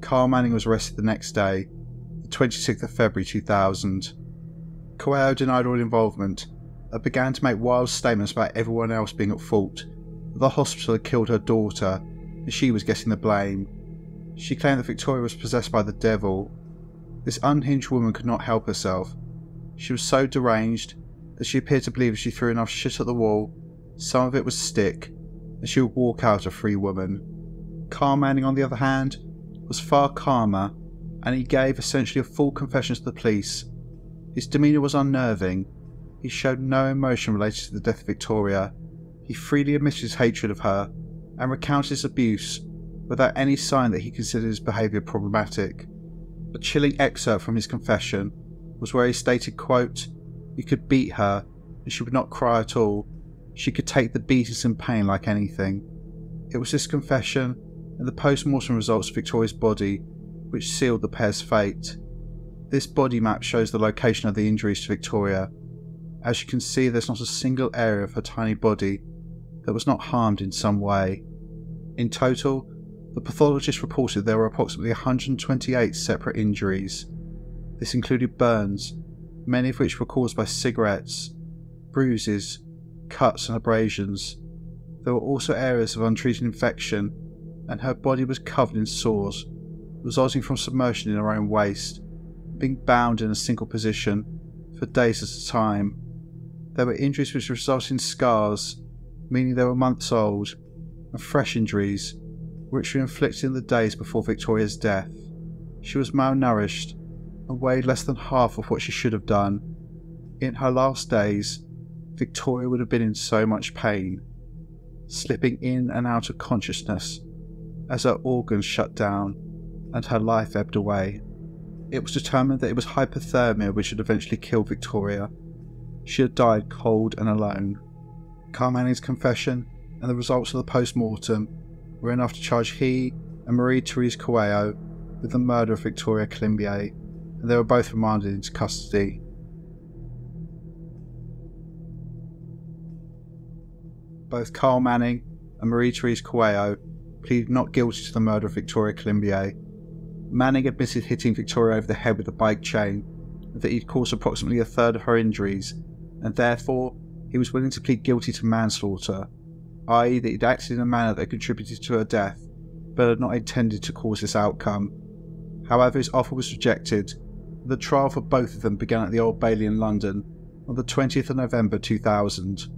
Carl Manning was arrested the next day, the 26th of February 2000. Kouao denied all involvement and began to make wild statements about everyone else being at fault. The hospital had killed her daughter and she was getting the blame. She claimed that Victoria was possessed by the devil. This unhinged woman could not help herself. She was so deranged that she appeared to believe if she threw enough shit at the wall, some of it would stick, and she would walk out a free woman. Carl Manning, on the other hand, was far calmer, and he gave essentially a full confession to the police. His demeanour was unnerving. He showed no emotion related to the death of Victoria. He freely admits his hatred of her and recounts his abuse without any sign that he considered his behaviour problematic. A chilling excerpt from his confession was where he stated, quote, You could beat her and she would not cry at all she could take the beatings and pain like anything. It was this confession and the post mortem results of Victoria's body which sealed the pair's fate. This body map shows the location of the injuries to Victoria. As you can see, there's not a single area of her tiny body that was not harmed in some way. In total, the pathologist reported there were approximately 128 separate injuries. This included burns, many of which were caused by cigarettes, bruises, cuts and abrasions. There were also areas of untreated infection, and her body was covered in sores, resulting from submersion in her own waste, being bound in a single position for days at a time. There were injuries which resulted in scars, meaning they were months old, and fresh injuries, which were inflicted in the days before Victoria's death. She was malnourished and weighed less than half of what she should have done. In her last days, Victoria would have been in so much pain, slipping in and out of consciousness as her organs shut down and her life ebbed away. It was determined that it was hypothermia which had eventually killed Victoria. She had died cold and alone. Carl Manning's confession and the results of the post mortem were enough to charge he and Marie Therese Kouao with the murder of Victoria Climbié, and they were both remanded into custody. both Carl Manning and Marie Therese Kouao pleaded not guilty to the murder of Victoria Climbié. Manning admitted hitting Victoria over the head with a bike chain and that he'd caused approximately a third of her injuries, and therefore he was willing to plead guilty to manslaughter, i.e., that he'd acted in a manner that contributed to her death, but had not intended to cause this outcome. However, his offer was rejected. The trial for both of them began at the Old Bailey in London on the 20th of November 2000.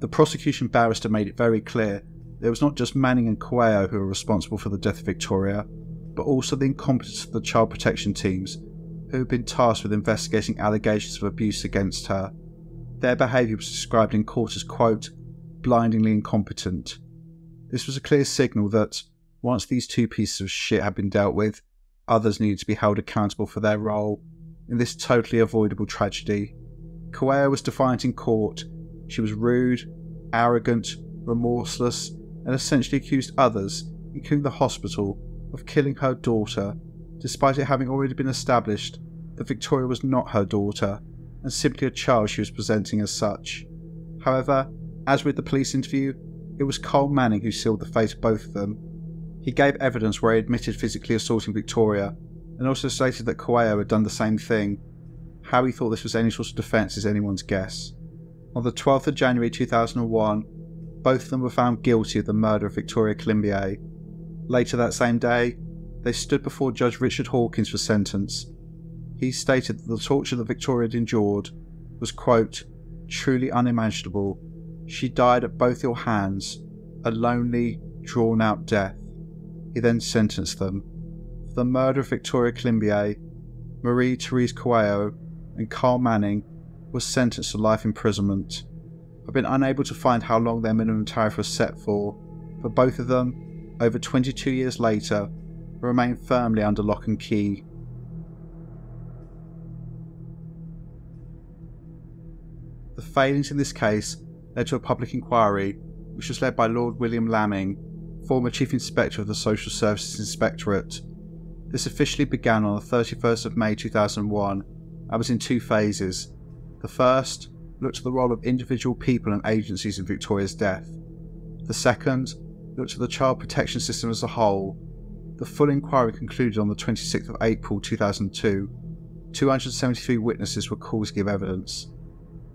The prosecution barrister made it very clear that it was not just Manning and Kouao who were responsible for the death of Victoria, but also the incompetence of the child protection teams who had been tasked with investigating allegations of abuse against her. Their behaviour was described in court as, quote, blindingly incompetent. This was a clear signal that, once these two pieces of shit had been dealt with, others needed to be held accountable for their role in this totally avoidable tragedy. Kouao was defiant in court she was rude, arrogant, remorseless, and essentially accused others, including the hospital, of killing her daughter, despite it having already been established that Victoria was not her daughter and simply a child she was presenting as such. However, as with the police interview, it was Carl Manning who sealed the fate of both of them. He gave evidence where he admitted physically assaulting Victoria and also stated that Kouao had done the same thing. How he thought this was any sort of defence is anyone's guess. On the 12th of January 2001, both of them were found guilty of the murder of Victoria Climbié. Later that same day, they stood before Judge Richard Hawkins for sentence. He stated that the torture that Victoria had endured was, quote, truly unimaginable. She died at both your hands, a lonely, drawn out death. He then sentenced them. For the murder of Victoria Climbié, Marie Therese Kouao, and Carl Manning was sentenced to life imprisonment. I've been unable to find how long their minimum tariff was set for, but both of them, over 22 years later, remain firmly under lock and key. The failings in this case led to a public inquiry, which was led by Lord William Laming, former Chief Inspector of the Social Services Inspectorate. This officially began on the 31st of May 2001 and was in two phases. The first looked at the role of individual people and agencies in Victoria's death. The second looked at the child protection system as a whole. The full inquiry concluded on the 26th of April 2002. 273 witnesses were called to give evidence.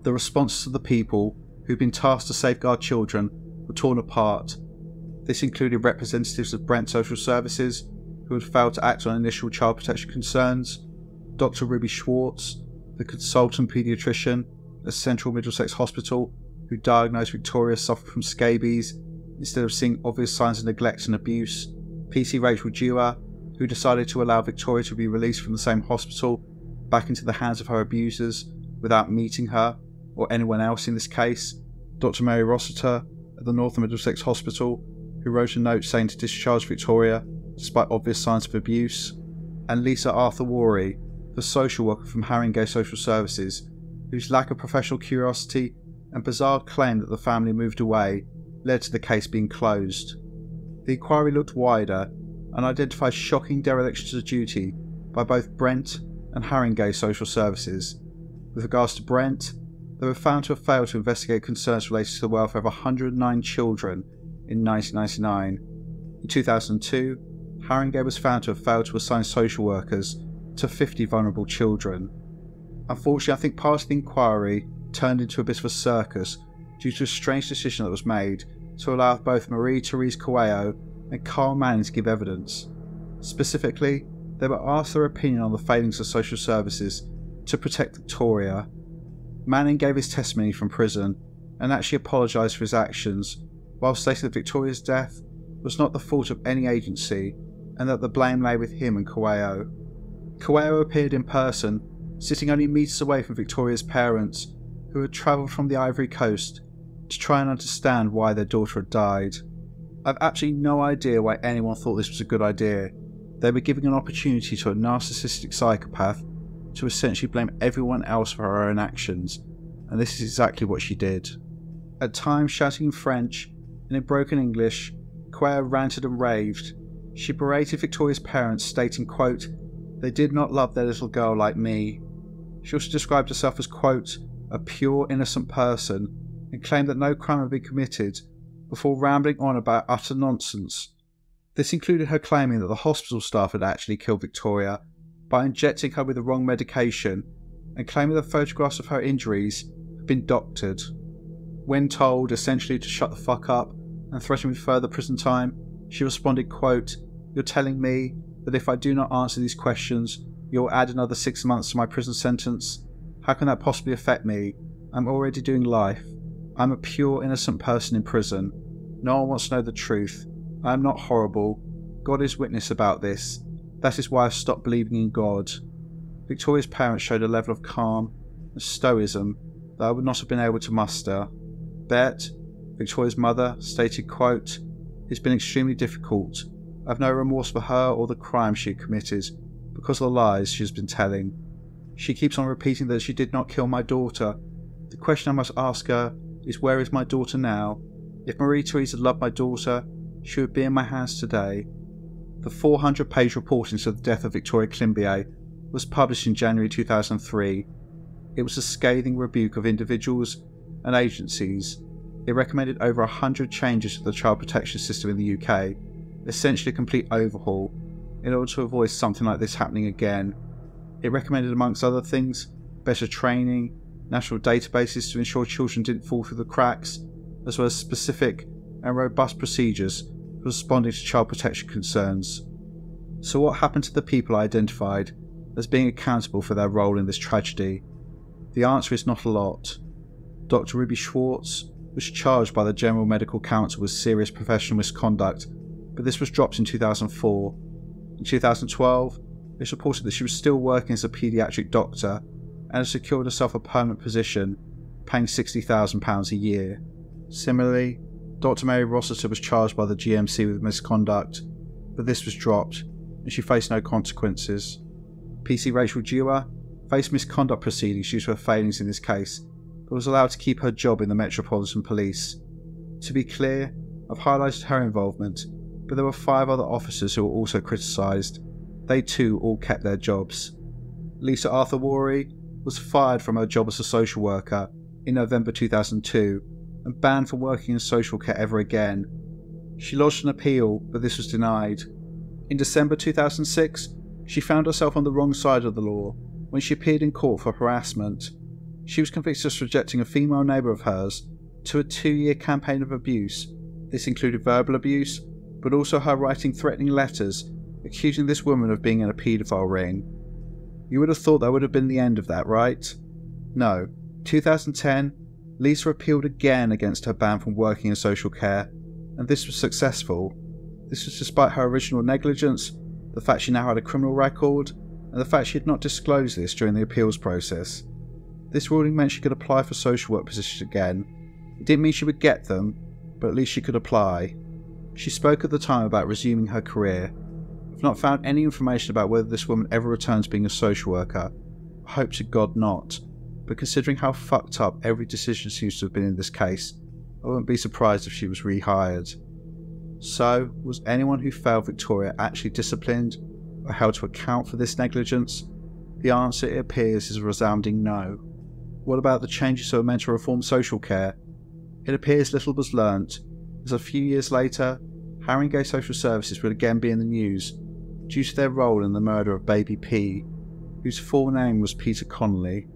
The responses of the people who'd been tasked to safeguard children were torn apart. This included representatives of Brent Social Services, who had failed to act on initial child protection concerns, Dr. Ruby Schwartz, the consultant paediatrician at Central Middlesex Hospital, who diagnosed Victoria suffering from scabies instead of seeing obvious signs of neglect and abuse, PC Rachel Dewar, who decided to allow Victoria to be released from the same hospital back into the hands of her abusers without meeting her or anyone else in this case, Dr. Mary Rossiter at the North Middlesex Hospital, who wrote a note saying to discharge Victoria despite obvious signs of abuse, and Lisa Arthur-Worrey, the social worker from Haringey Social Services, whose lack of professional curiosity and bizarre claim that the family moved away led to the case being closed. The inquiry looked wider and identified shocking derelictions of duty by both Brent and Haringey Social Services. With regards to Brent, they were found to have failed to investigate concerns related to the welfare of 109 children in 1999. In 2002, Haringey was found to have failed to assign social workers to 50 vulnerable children. Unfortunately, I think part of the inquiry turned into a bit of a circus due to a strange decision that was made to allow both Marie Therese Kouao and Carl Manning to give evidence. Specifically, they were asked their opinion on the failings of social services to protect Victoria Manning gave his testimony from prison and actually apologised for his actions, while stating that Victoria's death was not the fault of any agency and that the blame lay with him and Kouao. Kouao appeared in person, sitting only metres away from Victoria's parents, who had travelled from the Ivory Coast to try and understand why their daughter had died. I've absolutely no idea why anyone thought this was a good idea. They were giving an opportunity to a narcissistic psychopath to essentially blame everyone else for her own actions, and this is exactly what she did. At times shouting in French and in broken English, Kouao ranted and raved. She berated Victoria's parents, stating, quote, They did not love their little girl like me. She also described herself as, quote, a pure innocent person, and claimed that no crime had been committed, before rambling on about utter nonsense. This included her claiming that the hospital staff had actually killed Victoria by injecting her with the wrong medication and claiming the photographs of her injuries had been doctored. When told essentially to shut the fuck up and threatened with further prison time, she responded, quote, You're telling me that if I do not answer these questions, you'll add another six months to my prison sentence? How can that possibly affect me? I'm already doing life. I'm a pure innocent person in prison. No one wants to know the truth. I am not horrible. God is witness about this. That is why I stopped believing in God. Victoria's parents showed a level of calm and stoicism that I would not have been able to muster. Berthe, Victoria's mother, stated, quote, It's been extremely difficult. I have no remorse for her or the crime she committed because of the lies she has been telling. She keeps on repeating that she did not kill my daughter. The question I must ask her is where is my daughter now? If Marie Theresa loved my daughter, she would be in my hands today. The 400 page report into the death of Victoria Climbié was published in January 2003. It was a scathing rebuke of individuals and agencies. It recommended over 100 changes to the child protection system in the UK, essentially a complete overhaul, in order to avoid something like this happening again. It recommended, amongst other things, better training, national databases to ensure children didn't fall through the cracks, as well as specific and robust procedures responding to child protection concerns. So, what happened to the people identified as being accountable for their role in this tragedy? The answer is not a lot. Dr. Ruby Schwartz was charged by the General Medical Council with serious professional misconduct, but this was dropped in 2004. In 2012, it's reported that she was still working as a paediatric doctor and had secured herself a permanent position paying £60,000 a year. Similarly, Dr. Mary Rossiter was charged by the GMC with misconduct, but this was dropped and she faced no consequences. PC Rachel Dewar faced misconduct proceedings due to her failings in this case, but was allowed to keep her job in the Metropolitan Police. To be clear, I've highlighted her involvement, but there were five other officers who were also criticised. They too all kept their jobs. Lisa Arthurworrey was fired from her job as a social worker in November 2002 and banned from working in social care ever again. She lodged an appeal, but this was denied. In December 2006, she found herself on the wrong side of the law when she appeared in court for harassment. She was convicted of subjecting a female neighbour of hers to a two year campaign of abuse. This included verbal abuse, but also her writing threatening letters accusing this woman of being in a paedophile ring. You would have thought that would have been the end of that, right? No. 2010, Lisa appealed again against her ban from working in social care, and this was successful. This was despite her original negligence, the fact she now had a criminal record, and the fact she had not disclosed this during the appeals process. This ruling meant she could apply for social work positions again. It didn't mean she would get them, but at least she could apply. She spoke at the time about resuming her career. I've not found any information about whether this woman ever returns being a social worker. I hope to God not. But considering how fucked up every decision seems to have been in this case, I wouldn't be surprised if she was rehired. So, was anyone who failed Victoria actually disciplined or held to account for this negligence? The answer, it appears, is a resounding no. What about the changes to mental reform social care? It appears little was learnt, as a few years later, Haringey Social Services would again be in the news due to their role in the murder of baby P, whose full name was Peter Connolly.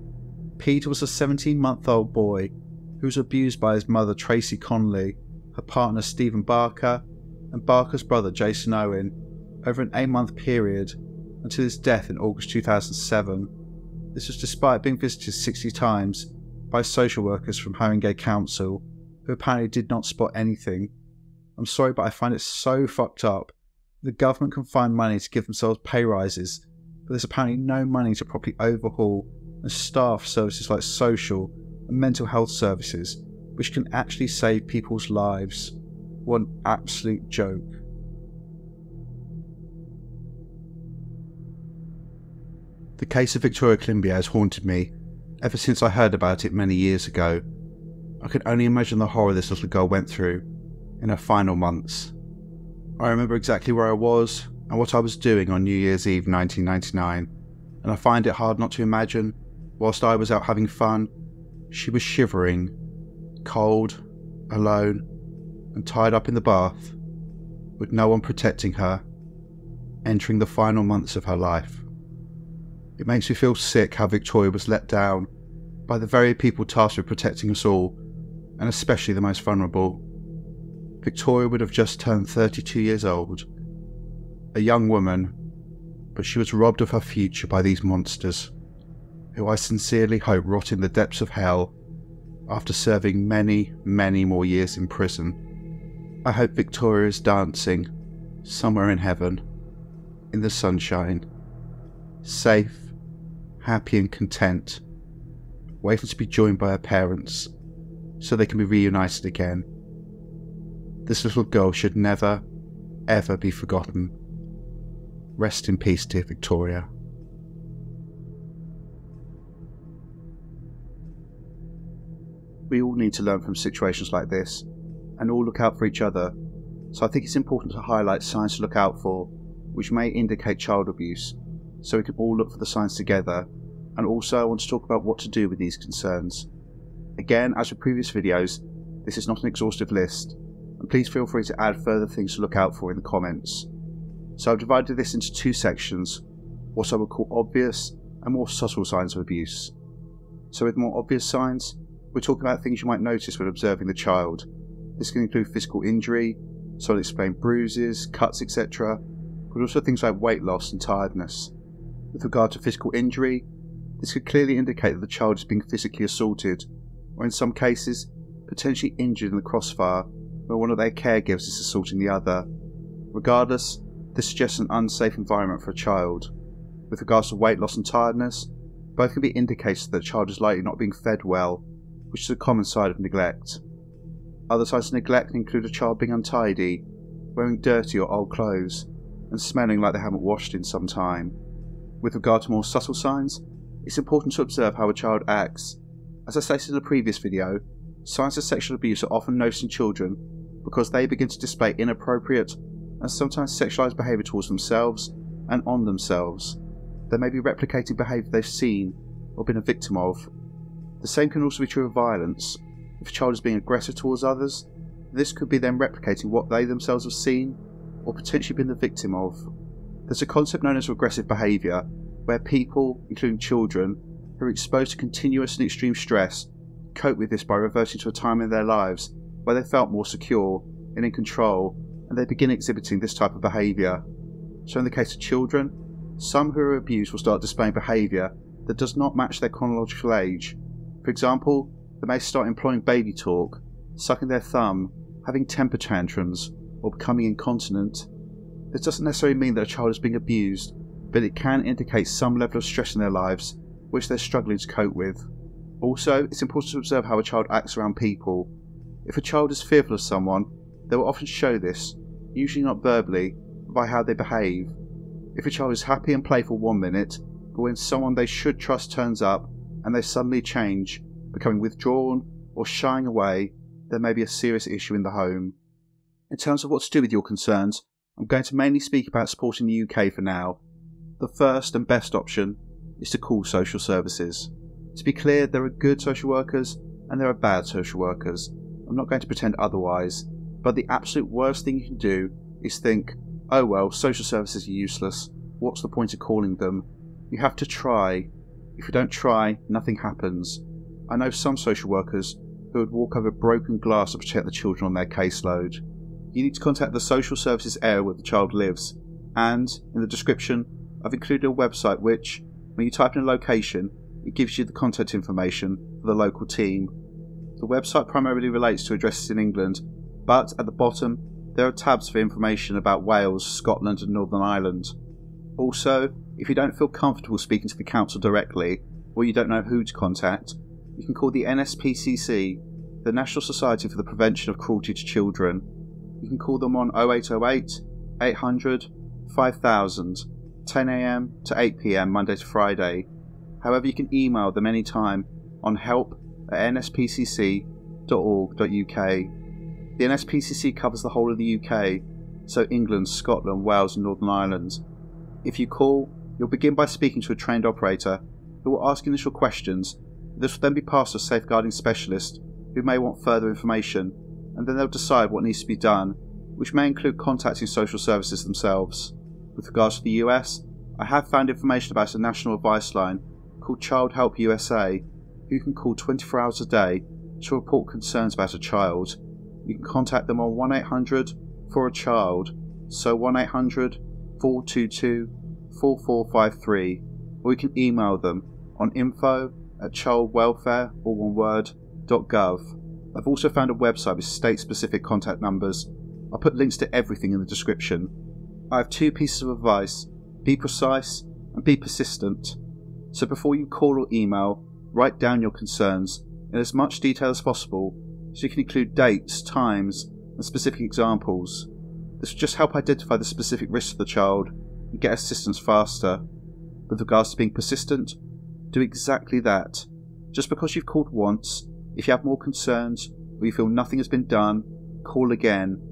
Peter was a 17 month old boy who was abused by his mother Tracy Connolly, her partner Stephen Barker, and Barker's brother Jason Owen over an eight month period until his death in August 2007. This was despite being visited 60 times by social workers from Haringey Council who apparently did not spot anything. I'm sorry, but I find it so fucked up. The government can find money to give themselves pay rises, but there's apparently no money to properly overhaul and staff services like social and mental health services, which can actually save people's lives. What an absolute joke. The case of Victoria Climbié has haunted me ever since I heard about it many years ago. I can only imagine the horror this little girl went through in her final months. I remember exactly where I was and what I was doing on New Year's Eve 1999, and I find it hard not to imagine, whilst I was out having fun, she was shivering, cold, alone, and tied up in the bath, with no one protecting her, entering the final months of her life. It makes me feel sick how Victoria was let down by the very people tasked with protecting us all, and especially the most vulnerable. Victoria would have just turned 32 years old, a young woman, but she was robbed of her future by these monsters, who I sincerely hope rot in the depths of hell after serving many, many more years in prison. I hope Victoria is dancing somewhere in heaven, in the sunshine, safe, happy, and content, waiting to be joined by her parents so they can be reunited again. This little girl should never, ever be forgotten. Rest in peace, dear Victoria. We all need to learn from situations like this and all look out for each other. So I think it's important to highlight signs to look out for, which may indicate child abuse, so we can all look for the signs together. And also, I want to talk about what to do with these concerns. Again, as with previous videos, this is not an exhaustive list, and please feel free to add further things to look out for in the comments. So I've divided this into two sections, what I would call obvious and more subtle signs of abuse. So with more obvious signs, we're talking about things you might notice when observing the child. This can include physical injury, so I'll explain bruises, cuts, etc., but also things like weight loss and tiredness. With regard to physical injury, this could clearly indicate that the child is being physically assaulted, or in some cases, potentially injured in the crossfire where one of their caregivers is assaulting the other. Regardless, this suggests an unsafe environment for a child. With regards to weight loss and tiredness, both can be indicators that the child is likely not being fed well, which is a common side of neglect. Other signs of neglect include a child being untidy, wearing dirty or old clothes, and smelling like they haven't washed in some time. With regard to more subtle signs, it's important to observe how a child acts. As I stated in a previous video, signs of sexual abuse are often noticed in children because they begin to display inappropriate and sometimes sexualized behavior towards themselves and on themselves. They may be replicating behavior they've seen or been a victim of. The same can also be true of violence. If a child is being aggressive towards others, this could be them replicating what they themselves have seen or potentially been the victim of. There's a concept known as regressive behaviour, where people, including children, who are exposed to continuous and extreme stress, cope with this by reverting to a time in their lives where they felt more secure and in control, and they begin exhibiting this type of behaviour. So, in the case of children, some who are abused will start displaying behaviour that does not match their chronological age. For example, they may start employing baby talk, sucking their thumb, having temper tantrums, or becoming incontinent. This doesn't necessarily mean that a child is being abused, but it can indicate some level of stress in their lives which they're struggling to cope with. Also, it's important to observe how a child acts around people. If a child is fearful of someone, they will often show this, usually not verbally, but by how they behave. If a child is happy and playful one minute, but when someone they should trust turns up and they suddenly change, becoming withdrawn or shying away, there may be a serious issue in the home. In terms of what to do with your concerns, I'm going to mainly speak about supporting the UK for now. The first and best option is to call social services. To be clear, there are good social workers and there are bad social workers. I'm not going to pretend otherwise, but the absolute worst thing you can do is think, oh well, social services are useless. What's the point of calling them? You have to try. If you don't try, nothing happens. I know some social workers who would walk over broken glass to protect the children on their caseload. You need to contact the social services area where the child lives, and in the description, I've included a website which, when you type in a location, it gives you the contact information for the local team. The website primarily relates to addresses in England, but at the bottom, there are tabs for information about Wales, Scotland, and Northern Ireland. Also, if you don't feel comfortable speaking to the council directly, or you don't know who to contact, you can call the NSPCC, the National Society for the Prevention of Cruelty to Children. You can call them on 0808 800 5000, 10am to 8pm Monday to Friday. However, you can email them anytime on help at nspcc.org.uk. The NSPCC covers the whole of the UK, so England, Scotland, Wales, and Northern Ireland. If you call, you'll begin by speaking to a trained operator who will ask initial questions this will then be passed to a safeguarding specialist who may want further information, and then they'll decide what needs to be done, which may include contacting social services themselves. With regards to the US, I have found information about a national advice line called Child Help USA, who can call 24 hours a day to report concerns about a child. You can contact them on 1 800 for a child, so 1 800 422 4453, or you can email them on info at childwelfare, all one word, .gov. I've also found a website with state-specific contact numbers. I'll put links to everything in the description. I have two pieces of advice. Be precise and be persistent. So before you call or email, write down your concerns in as much detail as possible so you can include dates, times, and specific examples. This will just help identify the specific risks of the child and get assistance faster. With regards to being persistent, do exactly that. Just because you've called once, if you have more concerns or you feel nothing has been done, call again.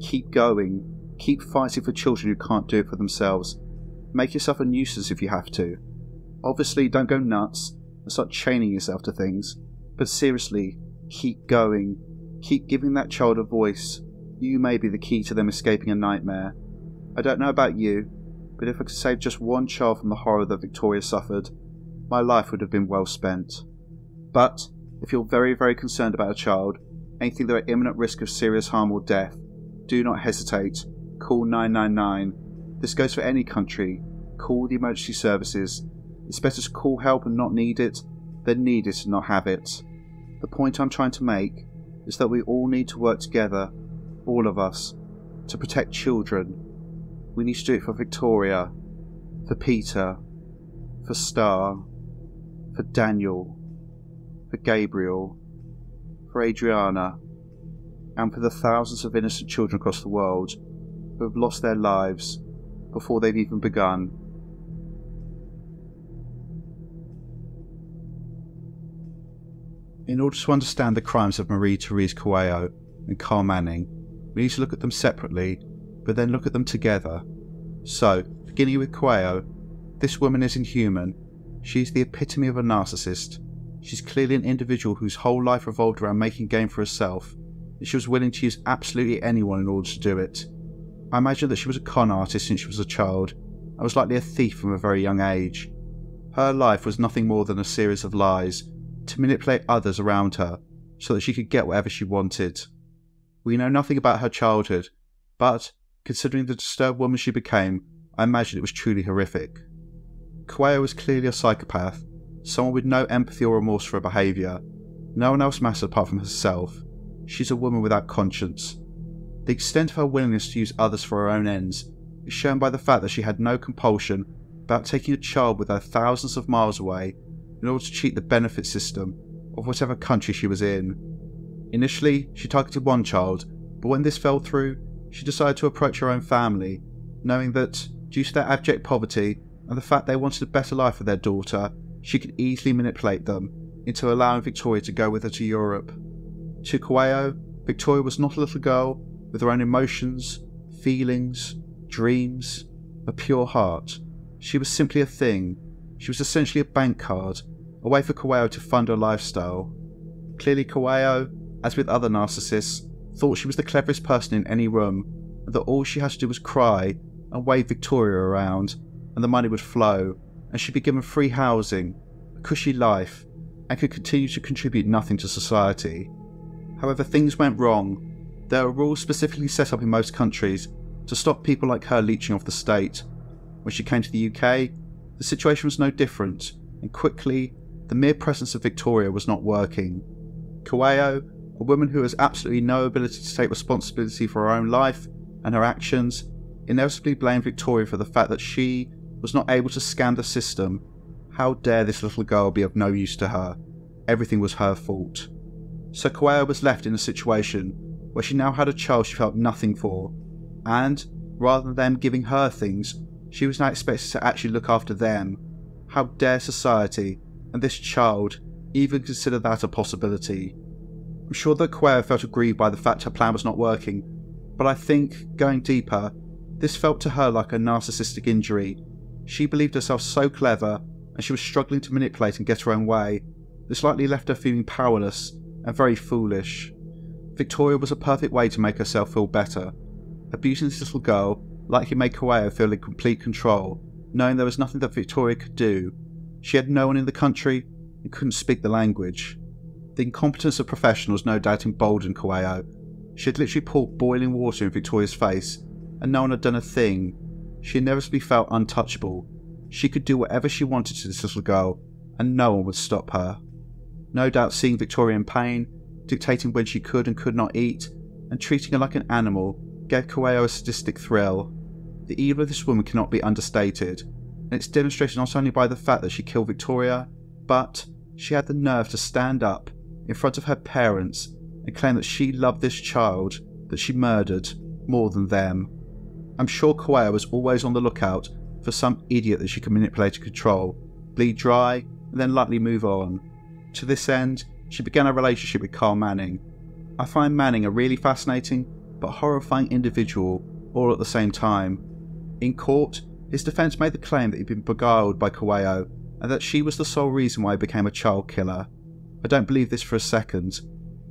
Keep going. Keep fighting for children who can't do it for themselves. Make yourself a nuisance if you have to. Obviously, don't go nuts and start chaining yourself to things, but seriously, keep going. Keep giving that child a voice. You may be the key to them escaping a nightmare. I don't know about you, but if I could save just one child from the horror that Victoria suffered, my life would have been well spent. But if you're very, very concerned about a child and you think they're at imminent risk of serious harm or death, do not hesitate. Call 999. This goes for any country. Call the emergency services. It's better to call help and not need it than need it and not have it. The point I'm trying to make is that we all need to work together, all of us, to protect children. We need to do it for Victoria, for Peter, for Star, for Daniel, for Gabriel, for Adriana, and for the thousands of innocent children across the world who have lost their lives before they've even begun. In order to understand the crimes of Marie Therese Kouao and Carl Manning, we need to look at them separately, but then look at them together. So, beginning with Kouao, this woman is inhuman. She's the epitome of a narcissist. She's clearly an individual whose whole life revolved around making game for herself, and she was willing to use absolutely anyone in order to do it. I imagine that she was a con artist since she was a child, and was likely a thief from a very young age. Her life was nothing more than a series of lies to manipulate others around her so that she could get whatever she wanted. We know nothing about her childhood, but considering the disturbed woman she became, I imagine it was truly horrific. Kouao was clearly a psychopath, someone with no empathy or remorse for her behaviour. No one else matters apart from herself. She's a woman without conscience. The extent of her willingness to use others for her own ends is shown by the fact that she had no compulsion about taking a child with her thousands of miles away in order to cheat the benefit system of whatever country she was in. Initially, she targeted one child, but when this fell through, she decided to approach her own family, knowing that, due to their abject poverty and the fact they wanted a better life for their daughter, she could easily manipulate them into allowing Victoria to go with her to Europe. To Kouao, Victoria was not a little girl with her own emotions, feelings, dreams, a pure heart. She was simply a thing. She was essentially a bank card, a way for Kouao to fund her lifestyle. Clearly, Kouao, as with other narcissists, thought she was the cleverest person in any room, and that all she had to do was cry and wave Victoria around, and the money would flow, and she'd be given free housing, a cushy life, and could continue to contribute nothing to society. However, things went wrong. There are rules specifically set up in most countries to stop people like her leeching off the state. When she came to the UK, the situation was no different, and quickly, the mere presence of Victoria was not working. Kouao, a woman who has absolutely no ability to take responsibility for her own life and her actions, inevitably blamed Victoria for the fact that she was not able to scan the system. How dare this little girl be of no use to her? Everything was her fault. So Kouao was left in a situation where she now had a child she felt nothing for, and rather than them giving her things, she was now expected to actually look after them. How dare society and this child even consider that a possibility? I'm sure that Kouao felt aggrieved by the fact her plan was not working, but I think, going deeper, this felt to her like a narcissistic injury. She believed herself so clever, and she was struggling to manipulate and get her own way. This likely left her feeling powerless and very foolish. Victoria was a perfect way to make herself feel better. Abusing this little girl likely made Kouao feel in complete control, knowing there was nothing that Victoria could do. She had no one in the country and couldn't speak the language. The incompetence of professionals no doubt emboldened Kouao. She had literally poured boiling water in Victoria's face, and no one had done a thing. She inevitably felt untouchable. She could do whatever she wanted to this little girl, and no one would stop her. No doubt seeing Victoria in pain, dictating when she could and could not eat, and treating her like an animal gave Kouao a sadistic thrill. The evil of this woman cannot be understated, and it's demonstrated not only by the fact that she killed Victoria, but she had the nerve to stand up in front of her parents and claim that she loved this child that she murdered more than them. I'm sure Kouao was always on the lookout for some idiot that she could manipulate and control, bleed dry, and then lightly move on. To this end, she began a relationship with Carl Manning. I find Manning a really fascinating but horrifying individual all at the same time. In court, his defence made the claim that he'd been beguiled by Kouao and that she was the sole reason why he became a child killer. I don't believe this for a second.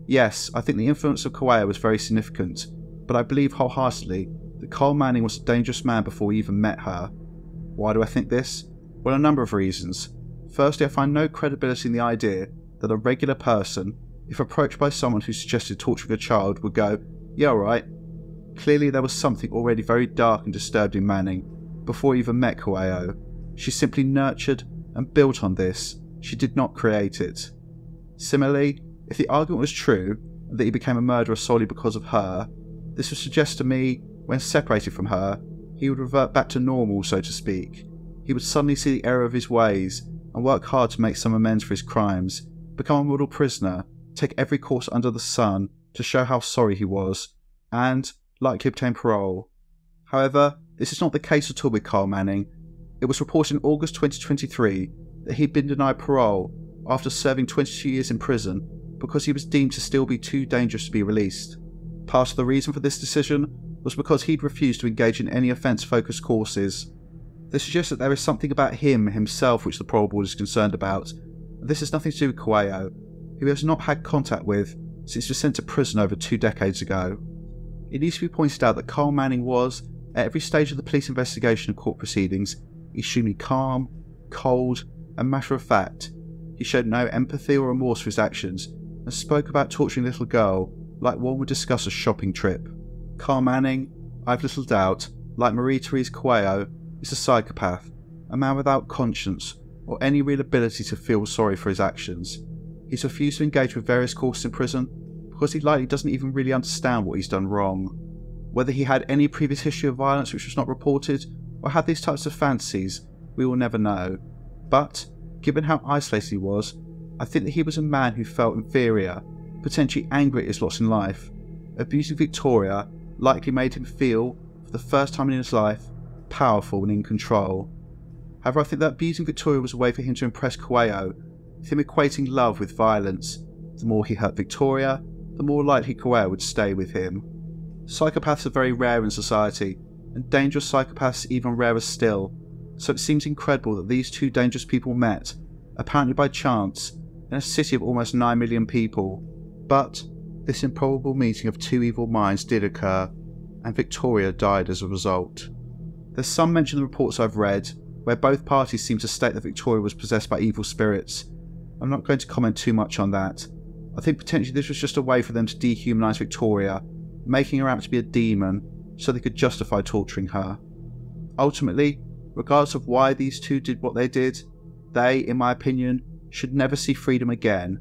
Yes, I think the influence of Kouao was very significant, but I believe wholeheartedly that Carl Manning was a dangerous man before he even met her. Why do I think this? Well, a number of reasons. Firstly, I find no credibility in the idea that a regular person, if approached by someone who suggested torturing a child, would go, Yeah, alright. Clearly, there was something already very dark and disturbed in Manning before he even met Kouao. She simply nurtured and built on this, she did not create it. Similarly, if the argument was true that he became a murderer solely because of her, this would suggest to me, when separated from her, he would revert back to normal, so to speak. He would suddenly see the error of his ways and work hard to make some amends for his crimes, become a model prisoner, take every course under the sun to show how sorry he was, and likely obtain parole. However, this is not the case at all with Carl Manning. It was reported in August 2023 that he'd been denied parole after serving 22 years in prison because he was deemed to still be too dangerous to be released. Part of the reason for this decision was because he'd refused to engage in any offence focused courses. This suggests that there is something about him himself which the parole board is concerned about. This has nothing to do with Kouao, who has not had contact with since he was sent to prison over two decades ago. It needs to be pointed out that Carl Manning was, at every stage of the police investigation and court proceedings, extremely calm, cold, and matter of fact. He showed no empathy or remorse for his actions and spoke about torturing a little girl like one would discuss a shopping trip. Carl Manning, I've little doubt, like Marie Therese Kouao, is a psychopath, a man without conscience or any real ability to feel sorry for his actions. He's refused to engage with various courses in prison because he likely doesn't even really understand what he's done wrong. Whether he had any previous history of violence which was not reported, or had these types of fantasies, we will never know. But, given how isolated he was, I think that he was a man who felt inferior, potentially angry at his loss in life. Abusing Victoria likely made him feel, for the first time in his life, powerful and in control. However, I think that abusing Victoria was a way for him to impress Kouao, with him equating love with violence. The more he hurt Victoria, the more likely Kouao would stay with him. Psychopaths are very rare in society, and dangerous psychopaths even rarer still, so it seems incredible that these two dangerous people met, apparently by chance, in a city of almost 9 million people. But this improbable meeting of two evil minds did occur, and Victoria died as a result. There's some mention in the reports I've read where both parties seem to state that Victoria was possessed by evil spirits. I'm not going to comment too much on that. I think potentially this was just a way for them to dehumanise Victoria, making her out to be a demon so they could justify torturing her. Ultimately, regardless of why these two did what they did, they, in my opinion, should never see freedom again.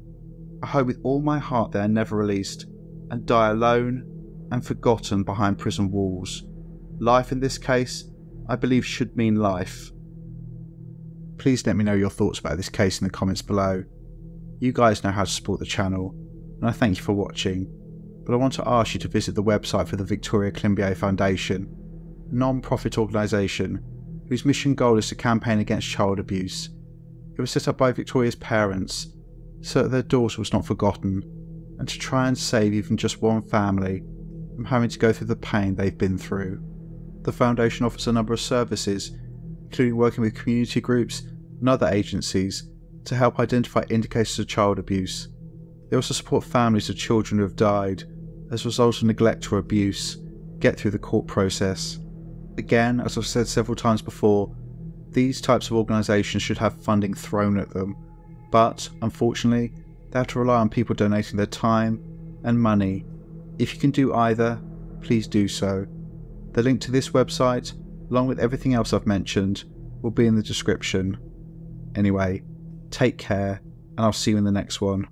I hope with all my heart they are never released and die alone and forgotten behind prison walls. Life in this case, I believe, should mean life. Please let me know your thoughts about this case in the comments below. You guys know how to support the channel, and I thank you for watching, but I want to ask you to visit the website for the Victoria Climbié Foundation, a non-profit organisation whose mission goal is to campaign against child abuse. It was set up by Victoria's parents so that their daughter was not forgotten, and to try and save even just one family from having to go through the pain they've been through. The foundation offers a number of services, including working with community groups and other agencies to help identify indicators of child abuse. They also support families of children who have died as a result of neglect or abuse get through the court process. Again, as I've said several times before, these types of organisations should have funding thrown at them, but unfortunately, they have to rely on people donating their time and money. If you can do either, please do so. The link to this website, along with everything else I've mentioned, will be in the description. Anyway, take care, and I'll see you in the next one.